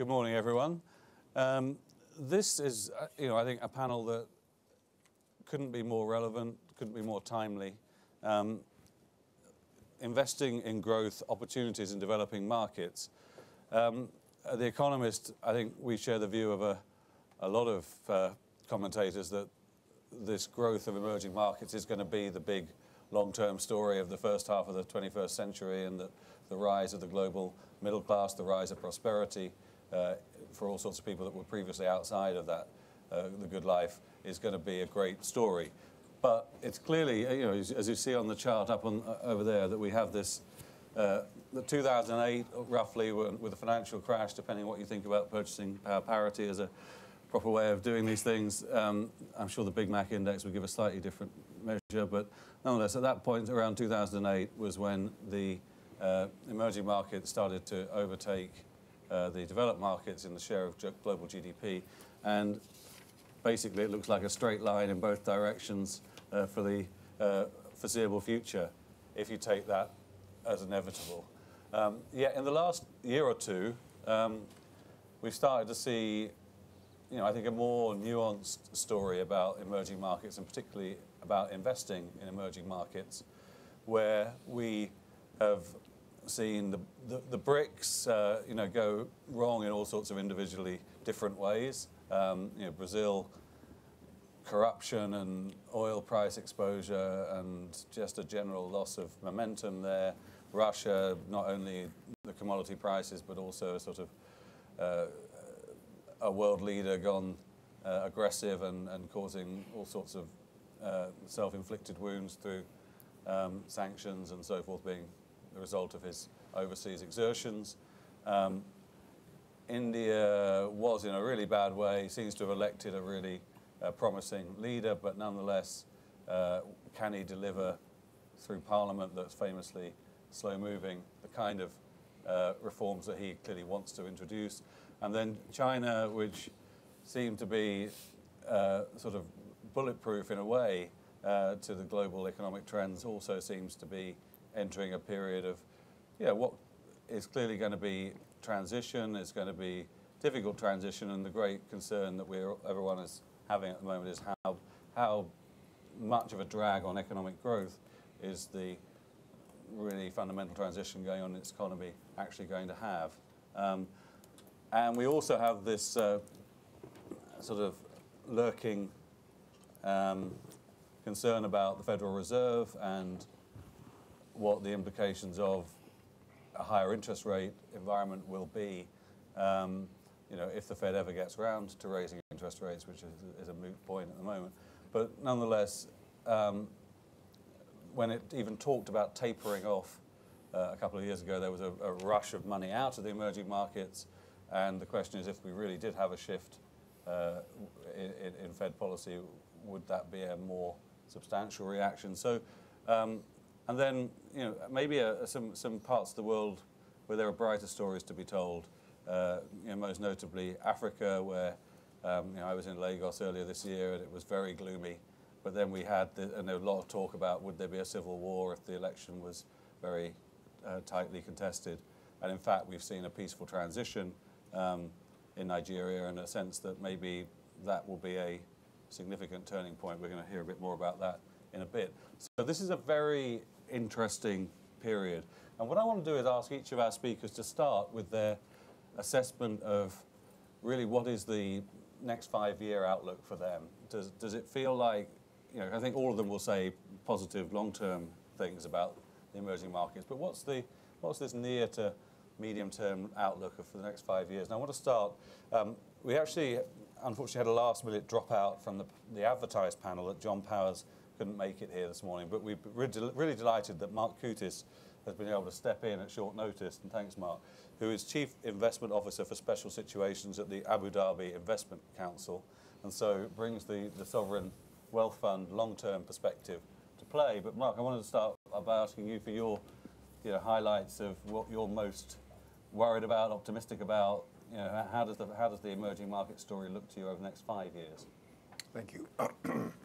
Good morning, everyone. Um, this is, uh, you know, I think a panel that couldn't be more relevant, couldn't be more timely. Um, investing in growth opportunities in developing markets. Um, uh, the Economist, I think we share the view of a a lot of uh, commentators that this growth of emerging markets is gonna be the big long-term story of the first half of the 21st century, and that the rise of the global middle class, the rise of prosperity, Uh, for all sorts of people that were previously outside of that, uh, the good life, is gonna be a great story. But it's clearly, uh, you know, as you see on the chart up on over there, that we have this, the 2008, roughly, with the financial crash, depending on what you think about purchasing power parity as a proper way of doing these things. Um, I'm sure the Big Mac Index would give a slightly different measure, but nonetheless, at that point, around 2008, was when the emerging markets started to overtake Uh, the developed markets in the share of global GDP. And basically, it looks like a straight line in both directions uh, for the uh, foreseeable future, if you take that as inevitable. Um, Yet in the last year or two, um, we've started to see, you know, I think, a more nuanced story about emerging markets, and particularly about investing in emerging markets, where we have seen the the BRICS, uh, you know, go wrong in all sorts of individually different ways. Um, you know, Brazil, corruption and oil price exposure, and just a general loss of momentum there. Russia, not only the commodity prices, but also a sort of uh, a world leader gone uh, aggressive and causing all sorts of self-inflicted wounds through um, sanctions and so forth, being the result of his overseas exertions. Um, India was in a really bad way, seems to have elected a really uh, promising leader, but nonetheless, uh, can he deliver through parliament that's famously slow-moving, the kind of uh, reforms that he clearly wants to introduce? And then China, which seemed to be sort of bulletproof in a way to the global economic trends, also seems to be entering a period of, yeah, what is clearly gonna be transition. is gonna be difficult transition, and the great concern that we're, everyone is having at the moment is how how much of a drag on economic growth is the really fundamental transition going on in its economy actually going to have? Um, and we also have this uh, sort of lurking um, concern about the Federal Reserve and what the implications of a higher interest rate environment will be, um, you know, if the Fed ever gets around to raising interest rates, which is a moot point at the moment. But nonetheless, um, when it even talked about tapering off uh, a couple of years ago, there was a rush of money out of the emerging markets, and the question is, if we really did have a shift uh, in Fed policy, would that be a more substantial reaction? So, um, and then, you know, maybe uh, some some parts of the world where there are brighter stories to be told, uh, you know, most notably Africa, where, um, you know, I was in Lagos earlier this year, and it was very gloomy. But then we had and there was a lot of talk about would there be a civil war if the election was very uh, tightly contested? And in fact, we've seen a peaceful transition um, in Nigeria, in a sense that maybe that will be a significant turning point. We're gonna hear a bit more about that in a bit. So this is a very interesting period, and what I want to do is ask each of our speakers to start with their assessment of really what is the next five-year outlook for them. Does does it feel like... You know, I think all of them will say positive long-term things about the emerging markets, but what's the, what's this near to medium-term outlook for the next five years? And I want to start, um, we actually, unfortunately, had a last-minute dropout from the advertised panel, that John Powers couldn't make it here this morning. But we're really delighted that Mark Cutis has been able to step in at short notice, and thanks, Mark, who is Chief Investment Officer for Special Situations at the Abu Dhabi Investment Council, and so brings the sovereign wealth fund long-term perspective to play. But Mark, I wanted to start by asking you for your, you know, highlights of what you're most worried about, optimistic about. You know, how does the emerging market story look to you over the next five years? Thank you.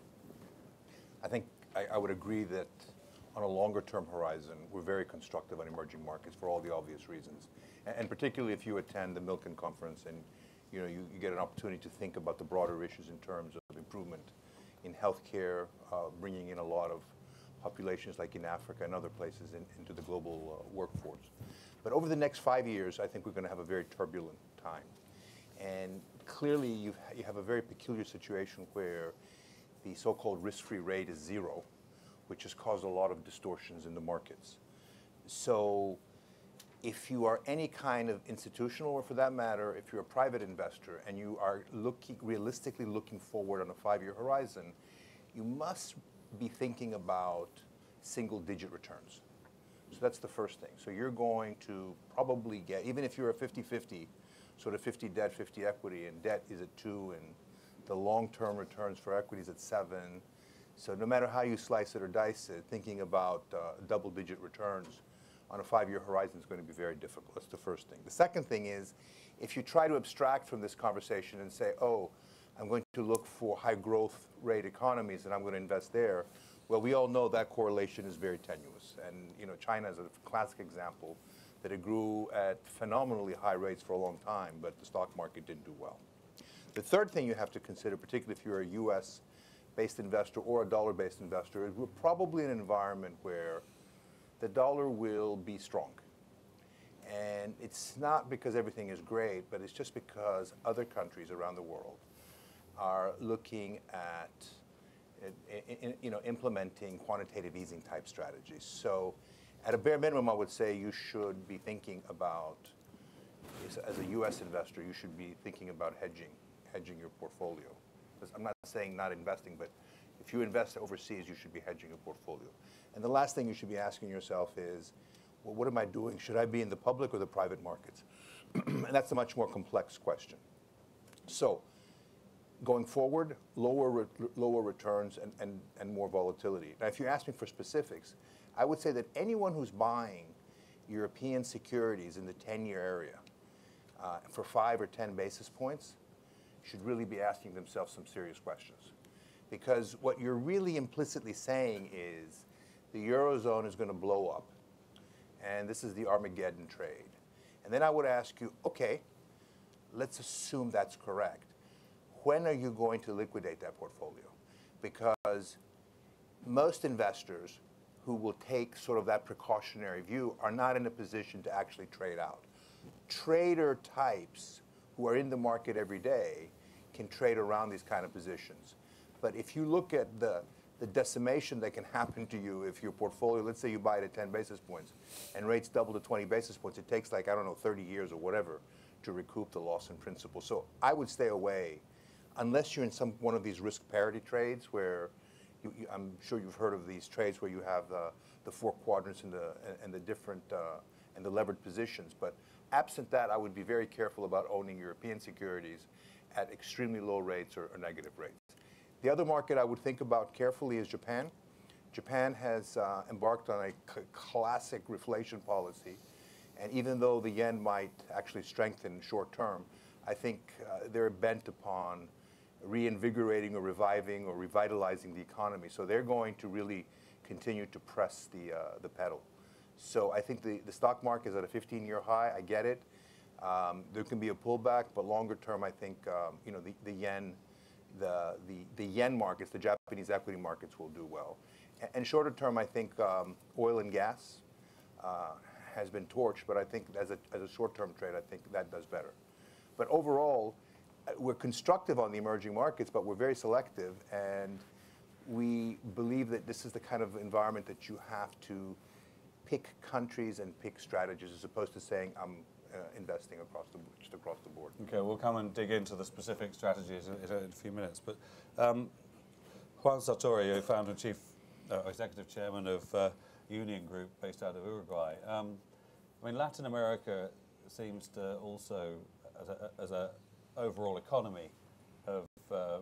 I think I would agree that on a longer term horizon, we're very constructive on emerging markets for all the obvious reasons. And, particularly if you attend the Milken conference and you know, you, you, get an opportunity to think about the broader issues in terms of improvement in healthcare, uh, bringing in a lot of populations like in Africa and other places in, into the global uh, workforce. But over the next five years, I think we're going to have a very turbulent time. And clearly, you you have a very peculiar situation where the so-called risk-free rate is zero, which has caused a lot of distortions in the markets. So if you are any kind of institutional, or for that matter, if you're a private investor and you are looking realistically looking forward on a five-year horizon, you must be thinking about single-digit returns. So that's the first thing. So you're going to probably get, even if you're a 50-50, sort of 50 debt, 50 equity, and debt is at two, and the long-term returns for equities at seven. So no matter how you slice it or dice it, thinking about uh, double-digit returns on a five-year horizon is going to be very difficult. That's the first thing. The second thing is, if you try to abstract from this conversation and say, oh, I'm going to look for high growth rate economies and I'm going to invest there, well, we all know that correlation is very tenuous. And you know, China is a classic example that it grew at phenomenally high rates for a long time, but the stock market didn't do well. The third thing you have to consider, particularly if you're a U.S. based investor or a dollar based investor, is we're probably in an environment where the dollar will be strong. And it's not because everything is great, but it's just because other countries around the world are looking at you know, implementing quantitative easing type strategies. So at a bare minimum, I would say you should be thinking about, as a U.S. investor, you should be thinking about hedging, hedging your portfolio. I'm not saying not investing, but if you invest overseas, you should be hedging your portfolio. And the last thing you should be asking yourself is, well, what am I doing? Should I be in the public or the private markets? and that's a much more complex question. So, going forward, lower, re lower returns and, and, and more volatility. Now, if you ask me for specifics, I would say that anyone who's buying European securities in the 10-year area uh, for five or 10 basis points should really be asking themselves some serious questions. Because what you're really implicitly saying is the Eurozone is going to blow up. And this is the Armageddon trade. And then I would ask you, okay, let's assume that's correct. When are you going to liquidate that portfolio? Because most investors who will take sort of that precautionary view are not in a position to actually trade out. Trader types who are in the market every day can trade around these kind of positions. But if you look at the the decimation that can happen to you if your portfolio, let's say you buy it at 10 basis points and rates double to 20 basis points, it takes like, I don't know, 30 years or whatever to recoup the loss in principal. So I would stay away unless you're in some one of these risk parity trades where you, you, I'm sure you've heard of these trades where you have uh, the four quadrants and the, and the different uh, and the levered positions. But absent that, I would be very careful about owning European securities at extremely low rates or, or negative rates. The other market I would think about carefully is Japan. Japan has uh, embarked on a classic reflation policy. And even though the yen might actually strengthen short term, I think uh, they're bent upon reinvigorating or reviving or revitalizing the economy. So they're going to really continue to press the, uh, the pedal. So I think the, the stock market is at a 15 year high. I get it. Um, there can be a pullback, but longer term, I think um, you know the, the yen the, the, the yen markets, the Japanese equity markets will do well. And, and shorter term, I think um, oil and gas uh, has been torched, but I think as a, as a short-term trade, I think that does better. But overall, uh, we're constructive on the emerging markets, but we're very selective, and we believe that this is the kind of environment that you have to pick countries and pick strategies as opposed to saying, I'm investing across the just across the board. Okay, we'll come and dig into the specific strategies in, in a few minutes. But um, Juan Sartori, founder and chief uh, executive chairman of uh, Union Group, based out of Uruguay. Um, I mean, Latin America seems to also, as a, as a overall economy, have uh,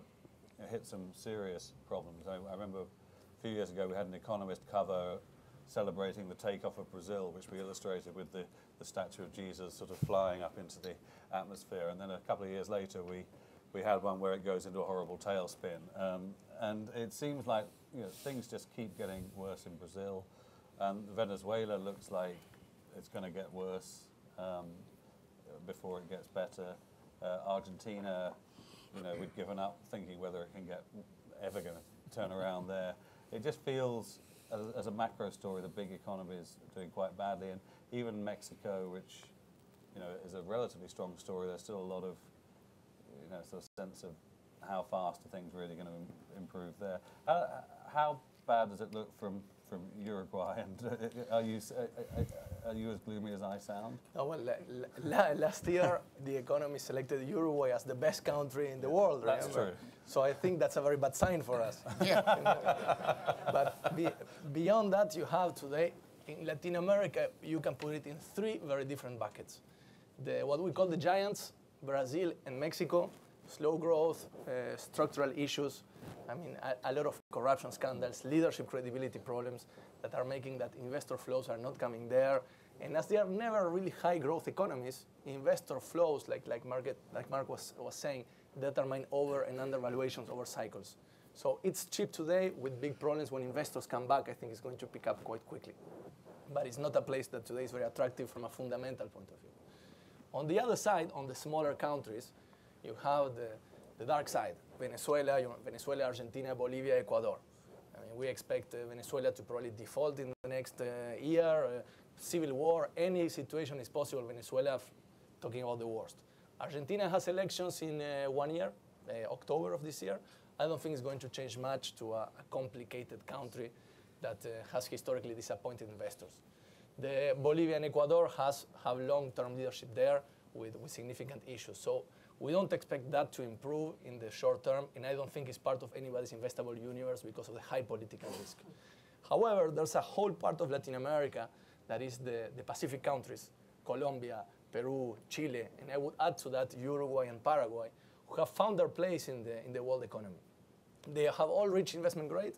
hit some serious problems. I, I remember a few years ago we had an economist cover celebrating the takeoff of Brazil, which we illustrated with the, the statue of Jesus sort of flying up into the atmosphere. And then a couple of years later, we, we had one where it goes into a horrible tailspin. Um, and it seems like you know, things just keep getting worse in Brazil. and Venezuela looks like it's going to get worse um, before it gets better. Uh, Argentina, you know, we've given up thinking whether it can get ever going to turn around there. It just feels, as, a macro story, the big economy is doing quite badly, and even Mexico, which you know is a relatively strong story, there's still a lot of you know sort of sense of how fast are things really going to improve there. How, how bad does it look from from Uruguay? And uh, are you uh, uh, are you as gloomy as I sound? No, well, la- la- last year the economy selected Uruguay as the best country in the world. That's remember? true. So I think that's a very bad sign for us. but be, beyond that, you have today in Latin America, you can put it in three very different buckets. The, what we call the giants, Brazil and Mexico, slow growth, uh, structural issues, I mean, a, a lot of corruption scandals, leadership credibility problems that are making that investor flows are not coming there. And as they are never really high growth economies, investor flows, like, like, market, like Mark was, was saying, determine over and under valuations over cycles. So it's cheap today with big problems. When investors come back, I think it's going to pick up quite quickly. But it's not a place that today is very attractive from a fundamental point of view. On the other side, on the smaller countries, you have the, the dark side Venezuela, you know, Venezuela, Argentina, Bolivia, Ecuador. I mean, we expect uh, Venezuela to probably default in the next uh, year. Uh, civil war, any situation is possible. Venezuela, talking about the worst. Argentina has elections in uh, one year, uh, October of this year. I don't think it's going to change much to a, a complicated country that has historically disappointed investors. The Bolivia and Ecuador has have long-term leadership there with, with significant issues. So we don't expect that to improve in the short term, and I don't think it's part of anybody's investable universe because of the high political risk. However, there's a whole part of Latin America that is the, the Pacific countries, Colombia, Peru, Chile, and I would add to that Uruguay and Paraguay, who have found their place in the, in the world economy. They have all reached investment grade.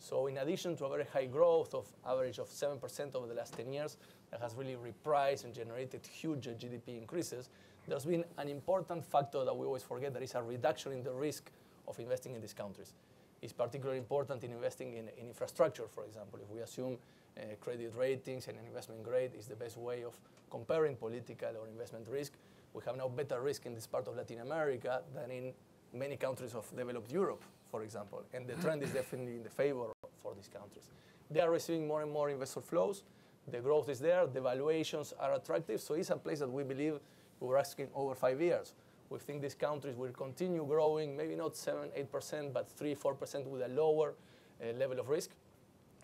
So in addition to a very high growth of average of 7% over the last 10 years, that has really repriced and generated huge GDP increases, there's been an important factor that we always forget, that is a reduction in the risk of investing in these countries. It's particularly important in investing in, in infrastructure, for example. If we assume uh, credit ratings and an investment grade is the best way of comparing political or investment risk, we have now better risk in this part of Latin America than in many countries of developed Europe, for example. And the trend is definitely in the favor for these countries. They are receiving more and more investor flows. The growth is there. The valuations are attractive. So it's a place that we believe we were asking over five years. We think these countries will continue growing, maybe not 7 8%, but 3 4% with a lower uh, level of risk.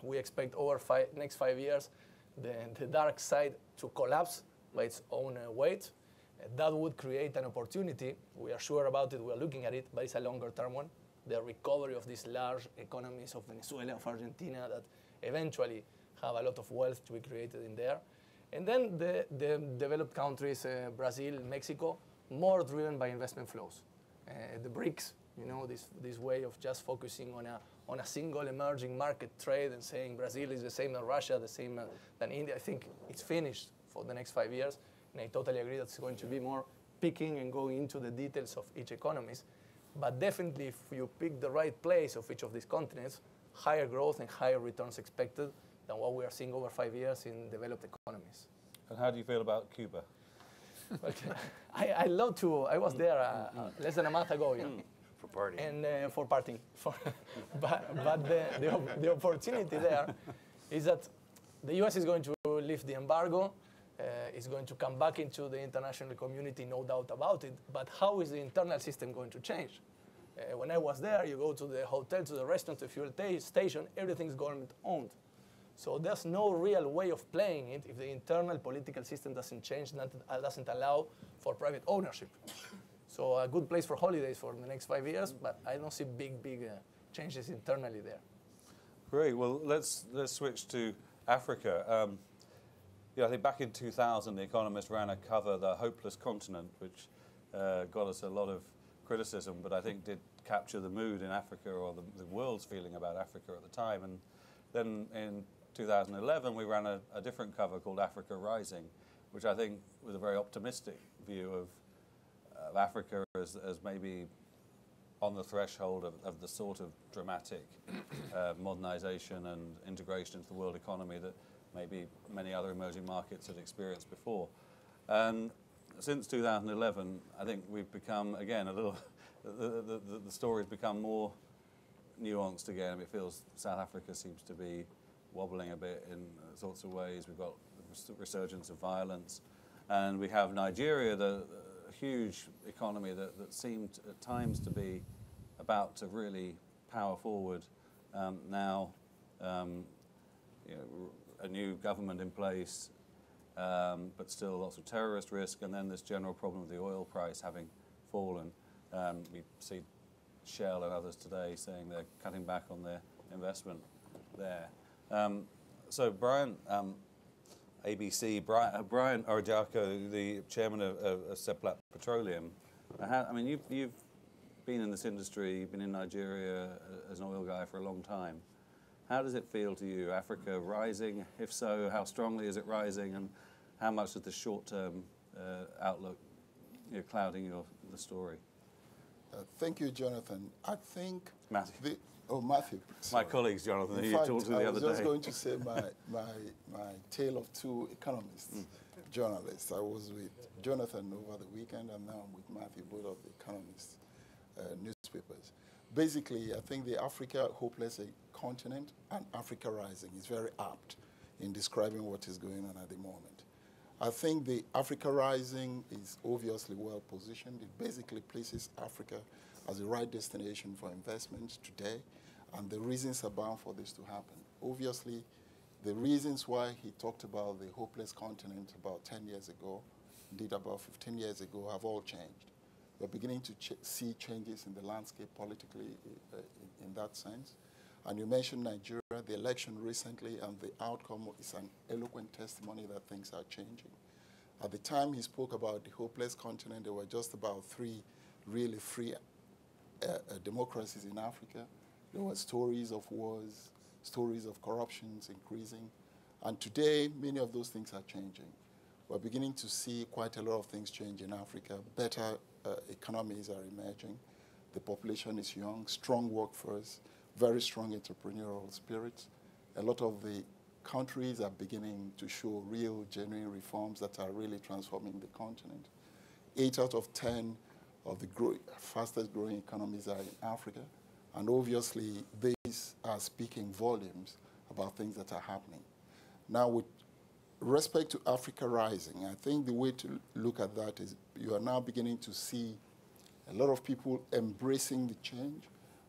We expect over five, next five years the, the dark side to collapse by its own uh, weight. Uh, that would create an opportunity. We are sure about it, we are looking at it, but it's a longer term one. The recovery of these large economies of Venezuela, of Argentina, that eventually have a lot of wealth to be created in there. And then the, the developed countries, uh, Brazil, Mexico, more driven by investment flows. Uh, the BRICS, you know, this, this way of just focusing on a, on a single emerging market trade and saying Brazil is the same as Russia, the same uh, than India, I think it's finished for the next five years. And I totally agree that's going to be more picking and going into the details of each economies. But definitely, if you pick the right place of each of these continents, higher growth and higher returns expected than what we are seeing over five years in developed economies. And how do you feel about Cuba? But I, I love to, I was there uh, uh, less than a month ago, you know, for party. and uh, for partying. For but but the, the, the opportunity there is that the US is going to lift the embargo, uh, is going to come back into the international community, no doubt about it. But how is the internal system going to change? Uh, when I was there, you go to the hotel, to the restaurant, to the fuel ta- station, everything's government owned. So there's no real way of playing it if the internal political system doesn't change, uh, doesn't allow for private ownership. So a good place for holidays for the next five years, but I don't see big, big uh, changes internally there. Great. Well, let's let's switch to Africa. Um, yeah, I think back in 2000, The Economist ran a cover, "The Hopeless Continent," which uh, got us a lot of criticism, but I think did capture the mood in Africa or the, the world's feeling about Africa at the time. And then in 2011, we ran a, a different cover called "Africa Rising," which I think was a very optimistic view of of Africa as, as maybe on the threshold of, of the sort of dramatic uh, modernization and integration into the world economy that maybe many other emerging markets had experienced before. And since 2011, I think we've become, again, a little, the, the, the, story's become more nuanced again. It feels South Africa seems to be wobbling a bit in sorts of ways. We've got resurgence of violence. And we have Nigeria, the, a huge economy that, that seemed at times to be about to really power forward. Um, now, um, you know, a new government in place, um, but still lots of terrorist risk, and then this general problem of the oil price having fallen. Um, we see Shell and others today saying they're cutting back on their investment there. Um, so Brian, um, ABC, Brian, uh, Brian Orjiako, the chairman of, of, of Seplat Petroleum, how, I mean, you've, you've been in this industry, you've been in Nigeria uh, as an oil guy for a long time. How does it feel to you? Africa rising? If so, how strongly is it rising? And how much is the short-term uh, outlook you know, clouding your, the story? Uh, thank you, Jonathan. I think Matthew. The, oh, Matthew. My colleagues, Jonathan, who you talked to the I other was day. just going to say my, my, my tale of two economists, Mm. journalists. I was with Jonathan over the weekend, and now I'm with Matthew, both of the economists uh, newspapers. Basically, I think the Africa Hopeless Continent and Africa Rising is very apt in describing what is going on at the moment. I think the Africa Rising is obviously well positioned. It basically places Africa as the right destination for investment today, and the reasons abound for this to happen. Obviously, the reasons why he talked about the hopeless continent about 10 years ago, indeed about 15 years ago, have all changed. We're beginning to ch see changes in the landscape politically uh, in, in that sense. And you mentioned Nigeria, the election recently, and the outcome is an eloquent testimony that things are changing. At the time he spoke about the hopeless continent, there were just about three really free uh, uh, democracies in Africa. There were stories of wars, stories of corruptions increasing. And today, many of those things are changing. We're beginning to see quite a lot of things change in Africa. Better uh, economies are emerging. The population is young, strong workforce, very strong entrepreneurial spirit. A lot of the countries are beginning to show real, genuine reforms that are really transforming the continent. Eight out of 10 of the fastest growing economies are in Africa. And obviously, these are speaking volumes about things that are happening. Now, with respect to Africa rising, I think the way to look at that is you are now beginning to see a lot of people embracing the change,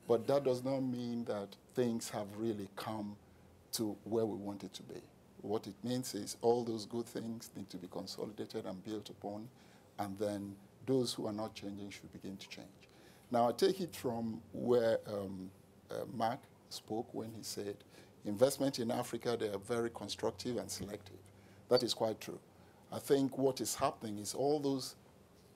but that does not mean that things have really come to where we want it to be. What it means is all those good things need to be consolidated and built upon, and then those who are not changing should begin to change. Now, I take it from where um, uh, Mark spoke when he said, investment in Africa, they are very constructive and selective. That is quite true. I think what is happening is all those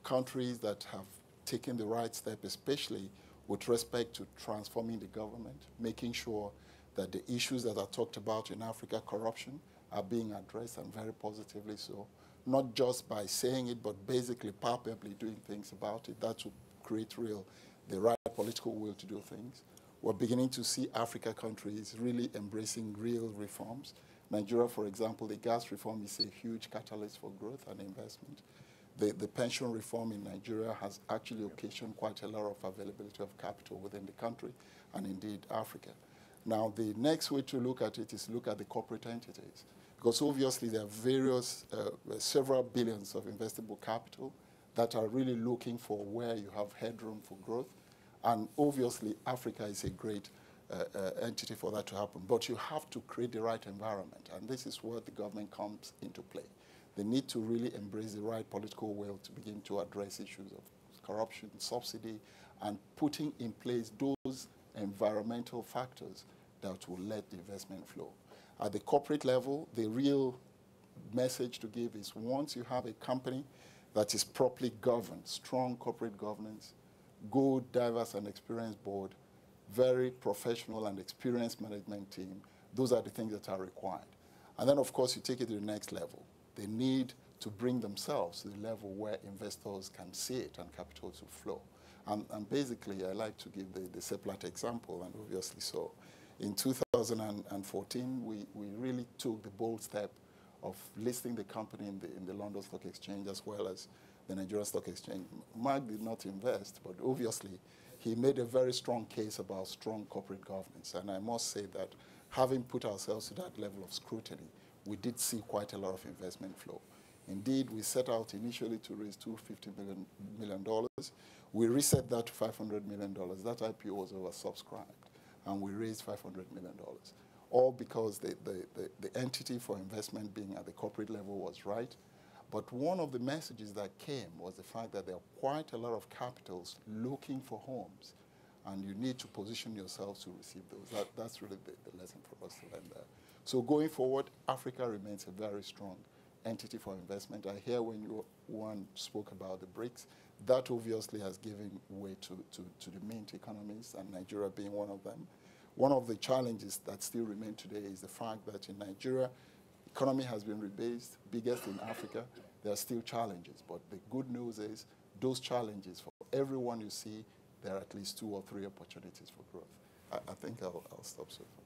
countries that have taken the right step, especially with respect to transforming the government, making sure that the issues that are talked about in Africa, corruption, are being addressed and very positively so. Not just by saying it, but basically palpably doing things about it. That will create real, the right political will to do things. We're beginning to see Africa countries really embracing real reforms. Nigeria, for example, the gas reform is a huge catalyst for growth and investment. The, the pension reform in Nigeria has actually occasioned quite a lot of availability of capital within the country and indeed Africa. Now, the next way to look at it is look at the corporate entities. Because obviously there are various, uh, several billions of investable capital that are really looking for where you have headroom for growth. And obviously, Africa is a great uh, uh, entity for that to happen. But you have to create the right environment. And this is where the government comes into play. They need to really embrace the right political will to begin to address issues of corruption, subsidy, and putting in place those environmental factors that will let the investment flow. At the corporate level, the real message to give is once you have a company that is properly governed, strong corporate governance, good, diverse, and experienced board, very professional and experienced management team, those are the things that are required. And then, of course, you take it to the next level. They need to bring themselves to the level where investors can see it and capital to flow. And, and basically, I like to give the, the Seplat example, and obviously so. In 2014, we, we really took the bold step of listing the company in the, in the London Stock Exchange as well as the Nigerian Stock Exchange. Mark did not invest, but obviously he made a very strong case about strong corporate governance. And I must say that having put ourselves to that level of scrutiny, we did see quite a lot of investment flow. Indeed, we set out initially to raise $250 million, million dollars. We reset that to $500 million. That IPO was oversubscribed, and we raised $500 million. All because the, the, the, the entity for investment being at the corporate level was right. But one of the messages that came was the fact that there are quite a lot of capitals looking for homes, and you need to position yourselves to receive those. That, that's really the, the lesson for us to learn there. So going forward, Africa remains a very strong entity for investment. I hear when you one spoke about the BRICS, that obviously has given way to, to, to the main economies, and Nigeria being one of them. One of the challenges that still remain today is the fact that in Nigeria, economy has been rebased, biggest in Africa. There are still challenges, but the good news is those challenges, for everyone you see, there are at least two or three opportunities for growth. I, I think I'll, I'll stop so far.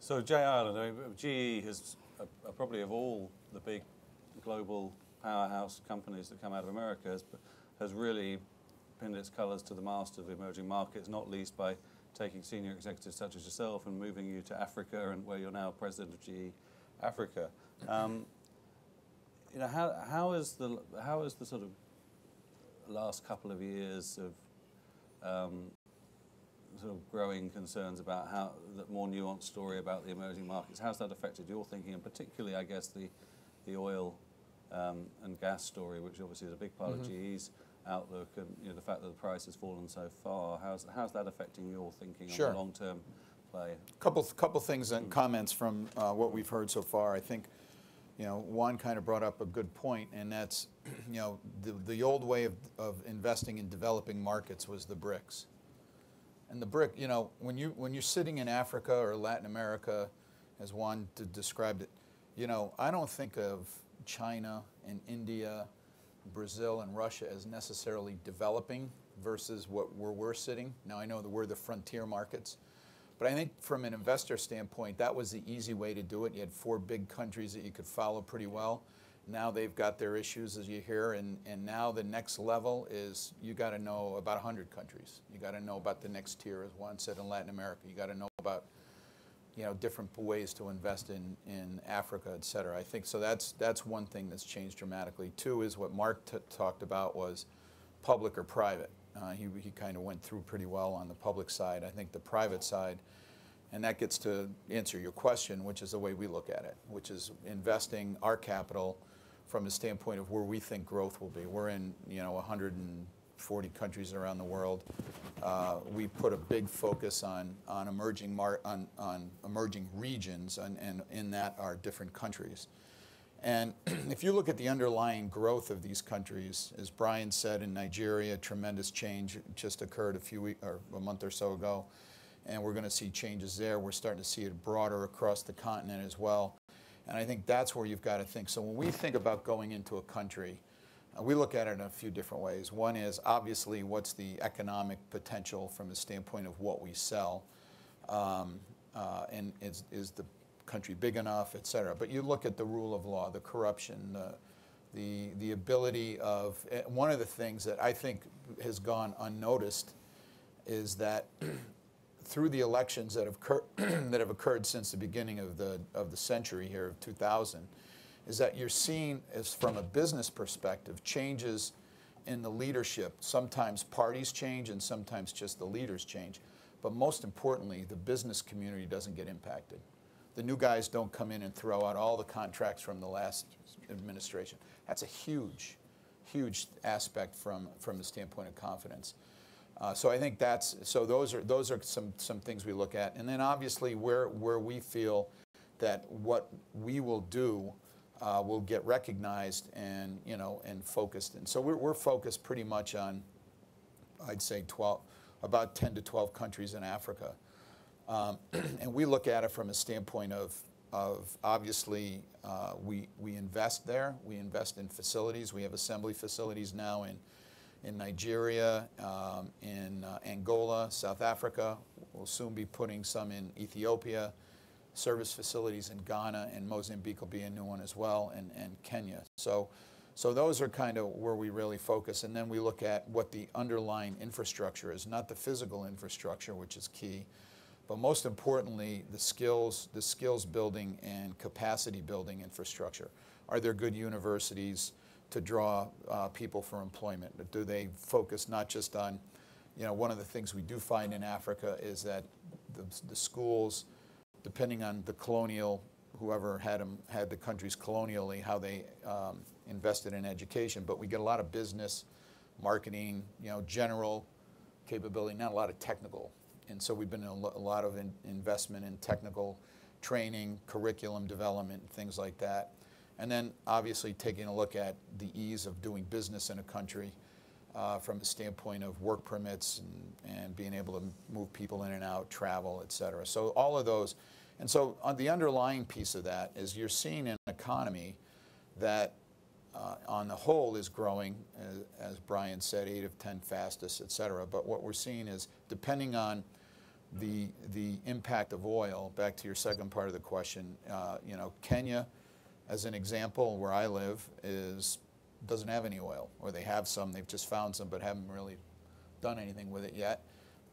So Jay Ireland, I mean, GE has uh, uh, probably of all the big global powerhouse companies that come out of America has, has really pinned its colours to the mast of emerging markets, not least by taking senior executives such as yourself and moving you to Africa, and where you're now president of GE Africa. Um, you know, how, how is the how is the sort of last couple of years of um, sort of growing concerns about how that more nuanced story about the emerging markets. How's that affected your thinking, and particularly, I guess, the the oil um, and gas story, which obviously is a big part mm -hmm. of mm-hmm. GE's outlook, and you know the fact that the price has fallen so far. How's how's that affecting your thinking sure. on the long term play? Couple couple things and mm. comments from uh, what we've heard so far. I think. You know, Juan kind of brought up a good point, and that's, you know, the, the old way of, of investing in developing markets was the BRICS. And the brick, you know, when you when you're sitting in Africa or Latin America, as Juan described it, you know, I don't think of China and India, Brazil and Russia as necessarily developing versus what where we're sitting. Now I know that we're the frontier markets, but I think from an investor standpoint, that was the easy way to do it. You had four big countries that you could follow pretty well. Now they've got their issues, as you hear, and, and now the next level is you got to know about 100 countries. You got to know about the next tier, as Juan said, in Latin America. You got to know about you know different ways to invest in, in Africa, et cetera. I think so. That's that's one thing that's changed dramatically. Two is what Mark talked about was public or private. Uh, he he kind of went through pretty well on the public side. I think the private side. And that gets to answer your question, which is the way we look at it, which is investing our capital from the standpoint of where we think growth will be. We're in, you know, 140 countries around the world. Uh, we put a big focus on on emerging mar- on, on emerging regions, and, and in that are different countries. And if you look at the underlying growth of these countries, as Brian said, in Nigeria, tremendous change just occurred a few weeks or a month or so ago, and we're going to see changes there. We're starting to see it broader across the continent as well. And I think that's where you've got to think. So when we think about going into a country, we look at it in a few different ways. One is obviously what's the economic potential from the standpoint of what we sell, um, uh, and is, is the country big enough, et cetera. But you look at the rule of law, the corruption, the, the, the ability of, eh, one of the things that I think has gone unnoticed is that through the elections that have, that have occurred since the beginning of the, of the century here of 2000 is that you're seeing, as from a business perspective, changes in the leadership. Sometimes parties change and sometimes just the leaders change. But most importantly, the business community doesn't get impacted. The new guys don't come in and throw out all the contracts from the last administration. That's a huge, huge aspect from, from the standpoint of confidence. Uh, so I think that's so those are those are some some things we look at, and then obviously where where we feel that what we will do uh, will get recognized and you know and focused, and so we're we're focused pretty much on, I'd say 12, about 10 to 12 countries in Africa, um, and we look at it from a standpoint of of obviously uh, we we invest there, we invest in facilities, we have assembly facilities now in in Nigeria, um, in uh, Angola, South Africa. We'll soon be putting some in Ethiopia, service facilities in Ghana, and Mozambique will be a new one as well, and, and Kenya. So, so those are kind of where we really focus. And then we look at what the underlying infrastructure is, not the physical infrastructure, which is key, but most importantly, the skills, the skills building and capacity building infrastructure. Are there good universities to draw uh, people for employment? Do they focus not just on, you know, one of the things we do find in Africa is that the, the schools, depending on the colonial, whoever had them, had the countries colonially, how they um, invested in education, but we get a lot of business, marketing, you know, general capability, not a lot of technical and so we've been in a, lot of in, investment in technical training, curriculum development, things like that. And then obviously taking a look at the ease of doing business in a country uh, from the standpoint of work permits and, and being able to move people in and out, travel, et cetera. So all of those. And so on the underlying piece of that is you're seeing an economy that uh, on the whole is growing, as, as, Brian said, eight of 10 fastest, et cetera. But what we're seeing is depending on the, the impact of oil, back to your second part of the question, uh, you know, Kenya, as an example, where I live, is doesn't have any oil, or they have some, they've just found some, but haven't really done anything with it yet.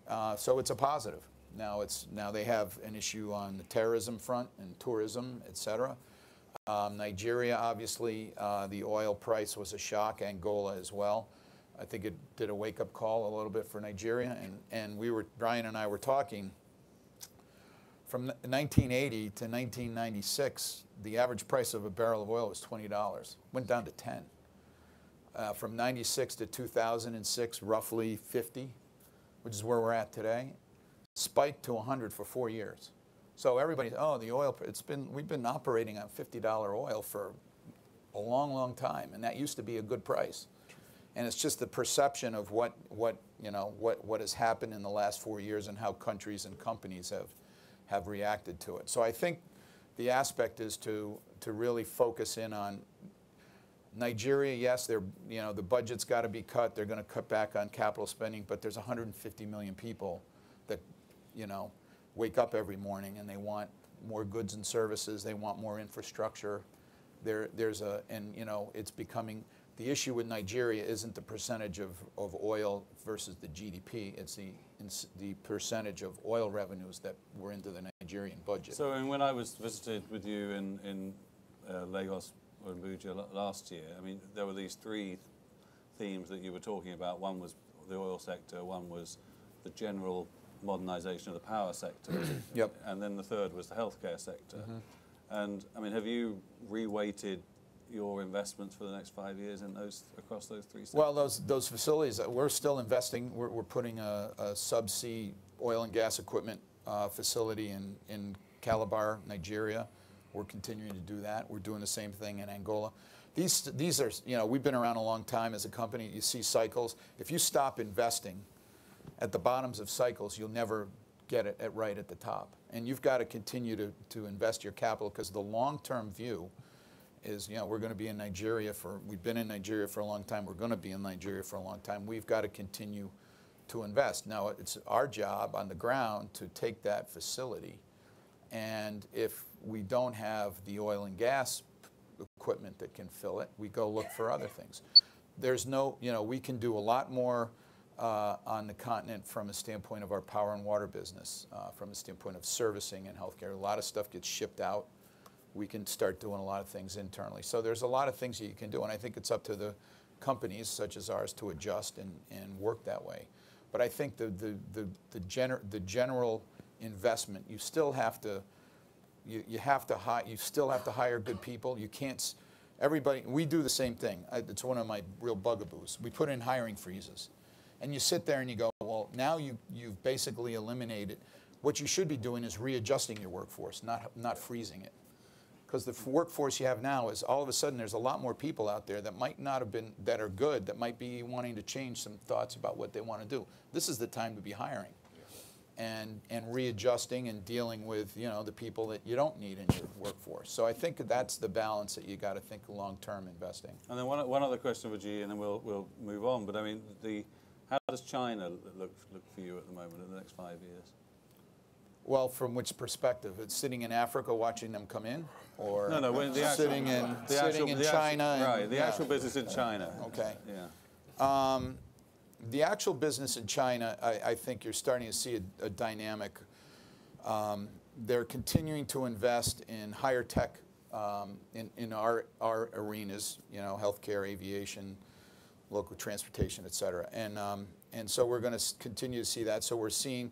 Uh, so it's a positive. Now it's now they have an issue on the terrorism front and tourism, et cetera. Um, Nigeria, obviously, uh, the oil price was a shock. Angola as well. I think it did a wake-up call a little bit for Nigeria. And, and we were, Brian and I were talking, from 1980 to 1996, the average price of a barrel of oil was $20. Went down to 10. Uh, from 96 to 2006, roughly 50, which is where we're at today, spiked to 100 for four years. So everybody, oh, the oil, it's been, we've been operating on $50 oil for a long, long time, and that used to be a good price. And it's just the perception of what, what, you know, what, what has happened in the last four years and how countries and companies have, have reacted to it. So I think the aspect is to, to really focus in on Nigeria, yes, they're, you know, the budget's got to be cut. They're going to cut back on capital spending, but there's 150 million people that, you know, wake up every morning and they want more goods and services, they want more infrastructure. There, there's a, and you know, it's becoming, the issue with Nigeria isn't the percentage of, of oil versus the GDP, it's the, it's the percentage of oil revenues that were into the Nigerian budget. So and when I was visited with you in, in uh, Lagos or Abuja last year, I mean, there were these three themes that you were talking about. One was the oil sector, one was the general modernisation of the power sector. yep. And then the third was the healthcare sector. Mm-hmm. And I mean, have you reweighted your investments for the next five years in those across those three sectors? Well, those those facilities, uh, we're still investing. We're, we're putting a, a subsea oil and gas equipment uh, facility in in Calabar, Nigeria. We're continuing to do that. We're doing the same thing in Angola. These these are you know we've been around a long time as a company. You see cycles. If you stop investing at the bottoms of cycles, you'll never get it at right at the top. And you've got to continue to, to invest your capital because the long-term view is, you know, we're going to be in Nigeria for, we've been in Nigeria for a long time, we're going to be in Nigeria for a long time. We've got to continue to invest. Now, it's our job on the ground to take that facility, and if we don't have the oil and gas equipment that can fill it, we go look for other things. There's no, you know, we can do a lot more uh, on the continent from a standpoint of our power and water business, uh, from a standpoint of servicing and healthcare. A lot of stuff gets shipped out. We can start doing a lot of things internally. So there's a lot of things that you can do, and I think it's up to the companies such as ours to adjust and, and work that way. But I think the, the, the, the, gener the general investment, you still have to, you, you have to hire, you still have to hire good people. You can't, everybody, we do the same thing. It's one of my real bugaboos. We put in hiring freezes. And you sit there and you go, well, now you, you've basically eliminated. What you should be doing is readjusting your workforce, not, not freezing it. Because the workforce you have now is all of a sudden there's a lot more people out there that might not have been, that are good, that might be wanting to change some thoughts about what they want to do. This is the time to be hiring. And, and readjusting and dealing with you know the people that you don't need in your workforce. So I think that's the balance that you got to think long-term investing. And then one, one other question for Jay, and then we'll, we'll move on. But I mean, the, how does China look, look for you at the moment in the next five years? Well, from which perspective? It's sitting in Africa watching them come in, or No, no, when the actual, sitting in the sitting actual, in the actual- China? and- right, the yeah. actual business in China. Okay. Yeah. Um, The actual business in China, I, I think you're starting to see a, a dynamic. Um, they're continuing to invest in higher tech um, in, in our, our arenas, you know, healthcare, aviation, local transportation, et cetera. And, um, and so we're going to continue to see that. So we're seeing,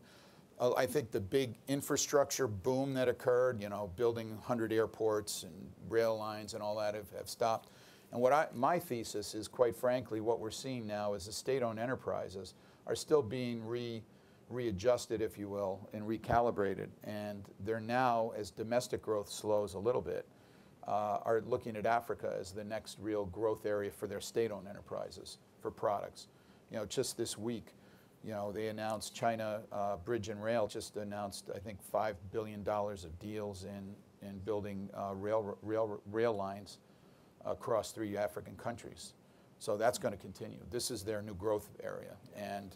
uh, I think, the big infrastructure boom that occurred, you know, building 100 airports and rail lines and all that have, have stopped. And what I, my thesis is, quite frankly, what we're seeing now is the state-owned enterprises are still being re, readjusted, if you will, and recalibrated. And they're now, as domestic growth slows a little bit, uh, are looking at Africa as the next real growth area for their state-owned enterprises for products. You know, just this week, you know, they announced China uh, Bridge and Rail just announced, I think, five billion dollars of deals in in building uh, rail rail rail lines across three African countries. So that's going to continue. This is their new growth area, and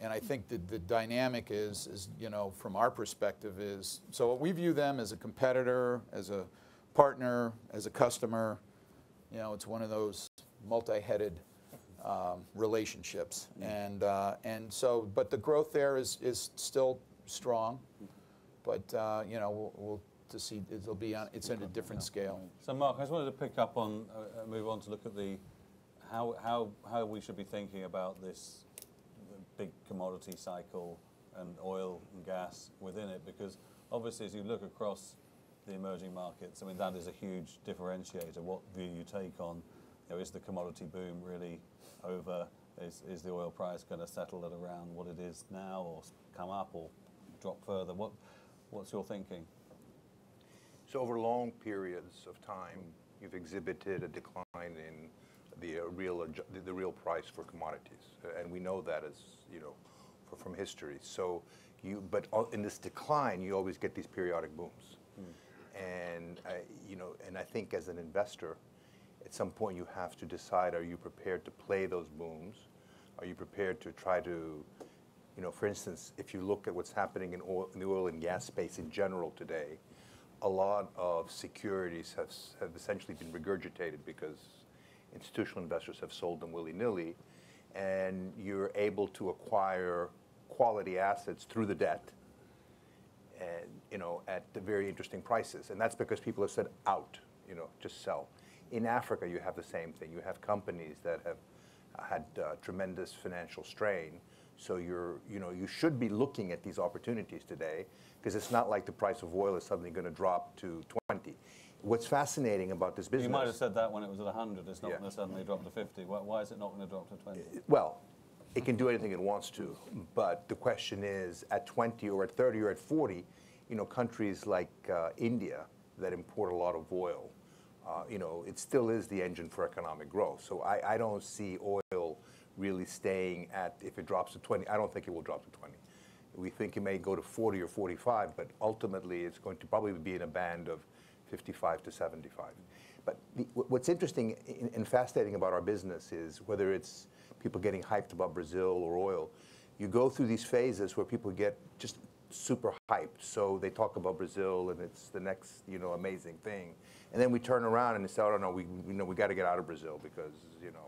and I think that the dynamic is is you know from our perspective is so we view them as a competitor, as a partner, as a customer. You know, it's one of those multi-headed um, relationships, and uh, and so but the growth there is is still strong, but uh, you know we'll, we'll to see it'll be on it's at a different scale. So, Mark, I just wanted to pick up on, uh, uh, move on to look at the how how how we should be thinking about this big commodity cycle and oil and gas within it, because obviously, as you look across the emerging markets, I mean that is a huge differentiator. What view you take on, you know, is the commodity boom really over? Is is the oil price going to settle at around what it is now, or come up, or drop further? What what's your thinking? So over long periods of time, you've exhibited a decline in the uh, real the, the real price for commodities, Uh, and we know that as you know fr- from history. So you, but in this decline, you always get these periodic booms, and I, you know, and I think as an investor, at some point you have to decide: Are you prepared to play those booms? Are you prepared to try to you know, for instance, if you look at what's happening in, oil, in the oil and gas space in general today, a lot of securities have, have essentially been regurgitated because institutional investors have sold them willy-nilly, and you're able to acquire quality assets through the debt, and you know, at the very interesting prices, and that's because people have said out, you know, just sell. In Africa, you have the same thing. You have companies that have had uh, tremendous financial strain. So you're, you know, you should be looking at these opportunities today because it's not like the price of oil is suddenly going to drop to 20. What's fascinating about this business? You might have said that when it was at 100. It's not Yeah. going to suddenly drop to 50. Why, why is it not going to drop to 20? Well, it can do anything it wants to, but the question is, at 20 or at 30 or at 40, you know, countries like uh, India that import a lot of oil, uh, you know, it still is the engine for economic growth. So I, I don't see oil really staying at, if it drops to 20, I don't think it will drop to 20. We think it may go to 40 or 45, but ultimately it's going to probably be in a band of 55 to 75. But the, what's interesting and- fascinating about our business is whether it's people getting hyped about Brazil or oil, you go through these phases where people get just super hyped. So they talk about Brazil and it's the next, you know, amazing thing. And then we turn around and say, oh, no, we, we know we got to get out of Brazil because, you know,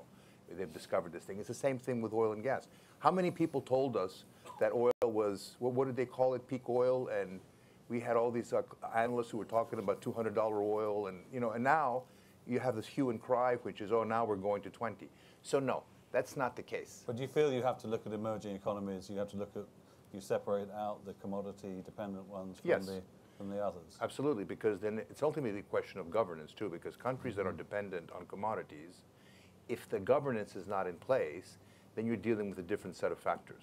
they've discovered this thing. It's the same thing with oil and gas. How many people told us that oil was, what, what did they call it, peak oil? And we had all these uh, analysts who were talking about $200 oil, and you know, and now you have this hue and cry, which is, oh, now we're going to 20. So no, that's not the case. But do you feel you have to look at emerging economies? You have to look at, you separate out the commodity dependent ones from, Yes. the, from the others? Absolutely, because then it's ultimately a question of governance too, because countries that are dependent on commodities, if the governance is not in place, then you're dealing with a different set of factors.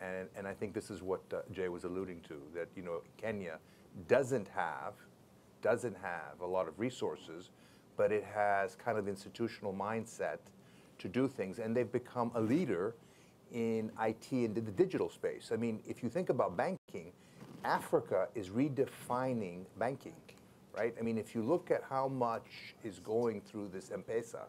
And, and I think this is what uh, Jay was alluding to, that, you know, Kenya doesn't have, doesn't have a lot of resources, but it has kind of institutional mindset to do things, and they've become a leader in IT and the digital space. I mean, if you think about banking, Africa is redefining banking, right? I mean, if you look at how much is going through this M-Pesa,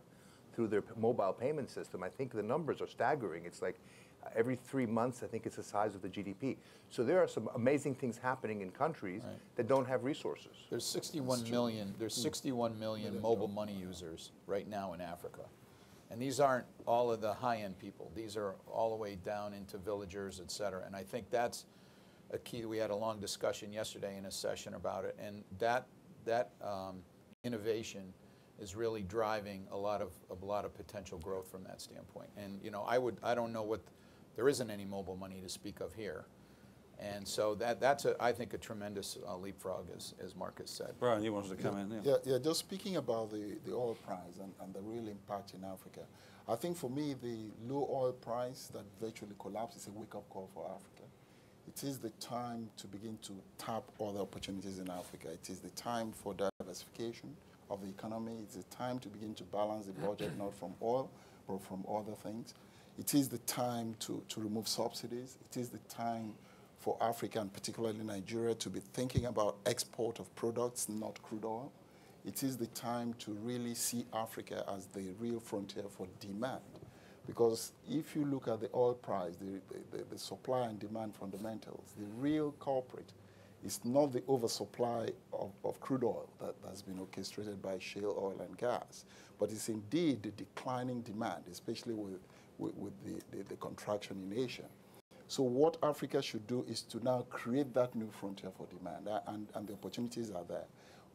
through their mobile payment system, I think the numbers are staggering. It's like uh, every three months, I think it's the size of the GDP. So there are some amazing things happening in countries Right. that don't have resources. There's 61 million, there's 61 million mobile money users right now in Africa. And these aren't all of the high-end people. These are all the way down into villagers, et cetera. And I think that's a key. We had a long discussion yesterday in a session about it. And that, that um, innovation is really driving a lot of, a lot of potential growth from that standpoint. And, you know, I would, I don't know what, there isn't any mobile money to speak of here. And so that, that's, a, I think, a tremendous uh, leapfrog, as, as Marcus said. Brian, you wanted to come in, yeah. Yeah, yeah, just speaking about the, the oil price and, and the real impact in Africa, I think for me, the low oil price that virtually collapsed is a wake up call for Africa. It is the time to begin to tap other opportunities in Africa. It is the time for diversification of the economy. It's the time to begin to balance the budget not from oil, but from other things. It is the time to, to remove subsidies. It is the time for Africa and particularly Nigeria to be thinking about export of products, not crude oil. It is the time to really see Africa as the real frontier for demand. Because if you look at the oil price, the, the, the, the supply and demand fundamentals, the real culprit is not the oversupply of, of crude oil that, that's been orchestrated by shale oil and gas, but it's indeed the declining demand, especially with, with, with the, the, the contraction in Asia. So what Africa should do is to now create that new frontier for demand, and, and the opportunities are there.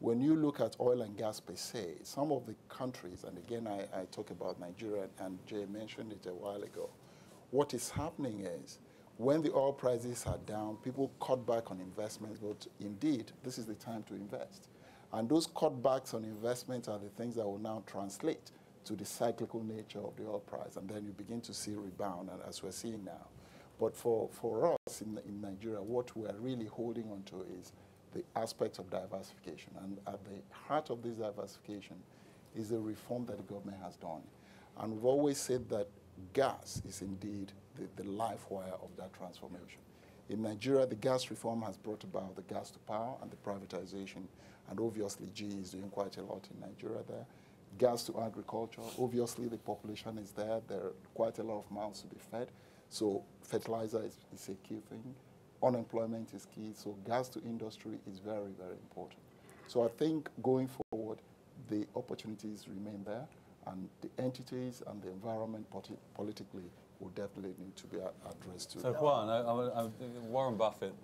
When you look at oil and gas per se, some of the countries, and again I, I talk about Nigeria, and Jay mentioned it a while ago, what is happening is when the oil prices are down, people cut back on investments, but indeed, this is the time to invest. And those cutbacks on investment are the things that will now translate to the cyclical nature of the oil price, and then you begin to see rebound, and as we're seeing now. But for, for us in, in Nigeria, what we're really holding on to is the aspect of diversification. And at the heart of this diversification is the reform that the government has done. And we've always said that gas is indeed the, the life wire of that transformation. In Nigeria, the gas reform has brought about the gas to power and the privatization. And obviously, GE is doing quite a lot in Nigeria there. Gas to agriculture, obviously, the population is there. There are quite a lot of mouths to be fed. So fertilizer is, is a key thing. Unemployment is key. So gas to industry is very, very important. So I think going forward, the opportunities remain there, and the entities and the environment politi- politically will definitely need to be addressed too. So Juan, I, I, I, Warren Buffett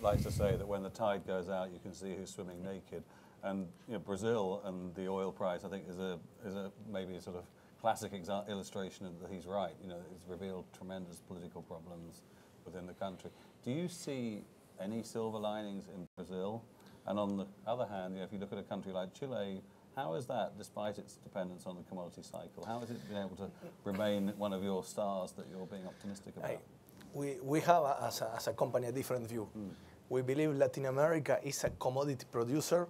likes to say that when the tide goes out, you can see who's swimming naked. And you know, Brazil and the oil price, I think, is a is a maybe a sort of classic illustration that he's right. You know, it's revealed tremendous political problems within the country. Do you see any silver linings in Brazil? And on the other hand, you know, if you look at a country like Chile, how is that, despite its dependence on the commodity cycle, how has it been able to remain one of your stars that you're being optimistic about? I- we, we have, a- as a, as a company, a different view. We believe Latin America is a commodity producer,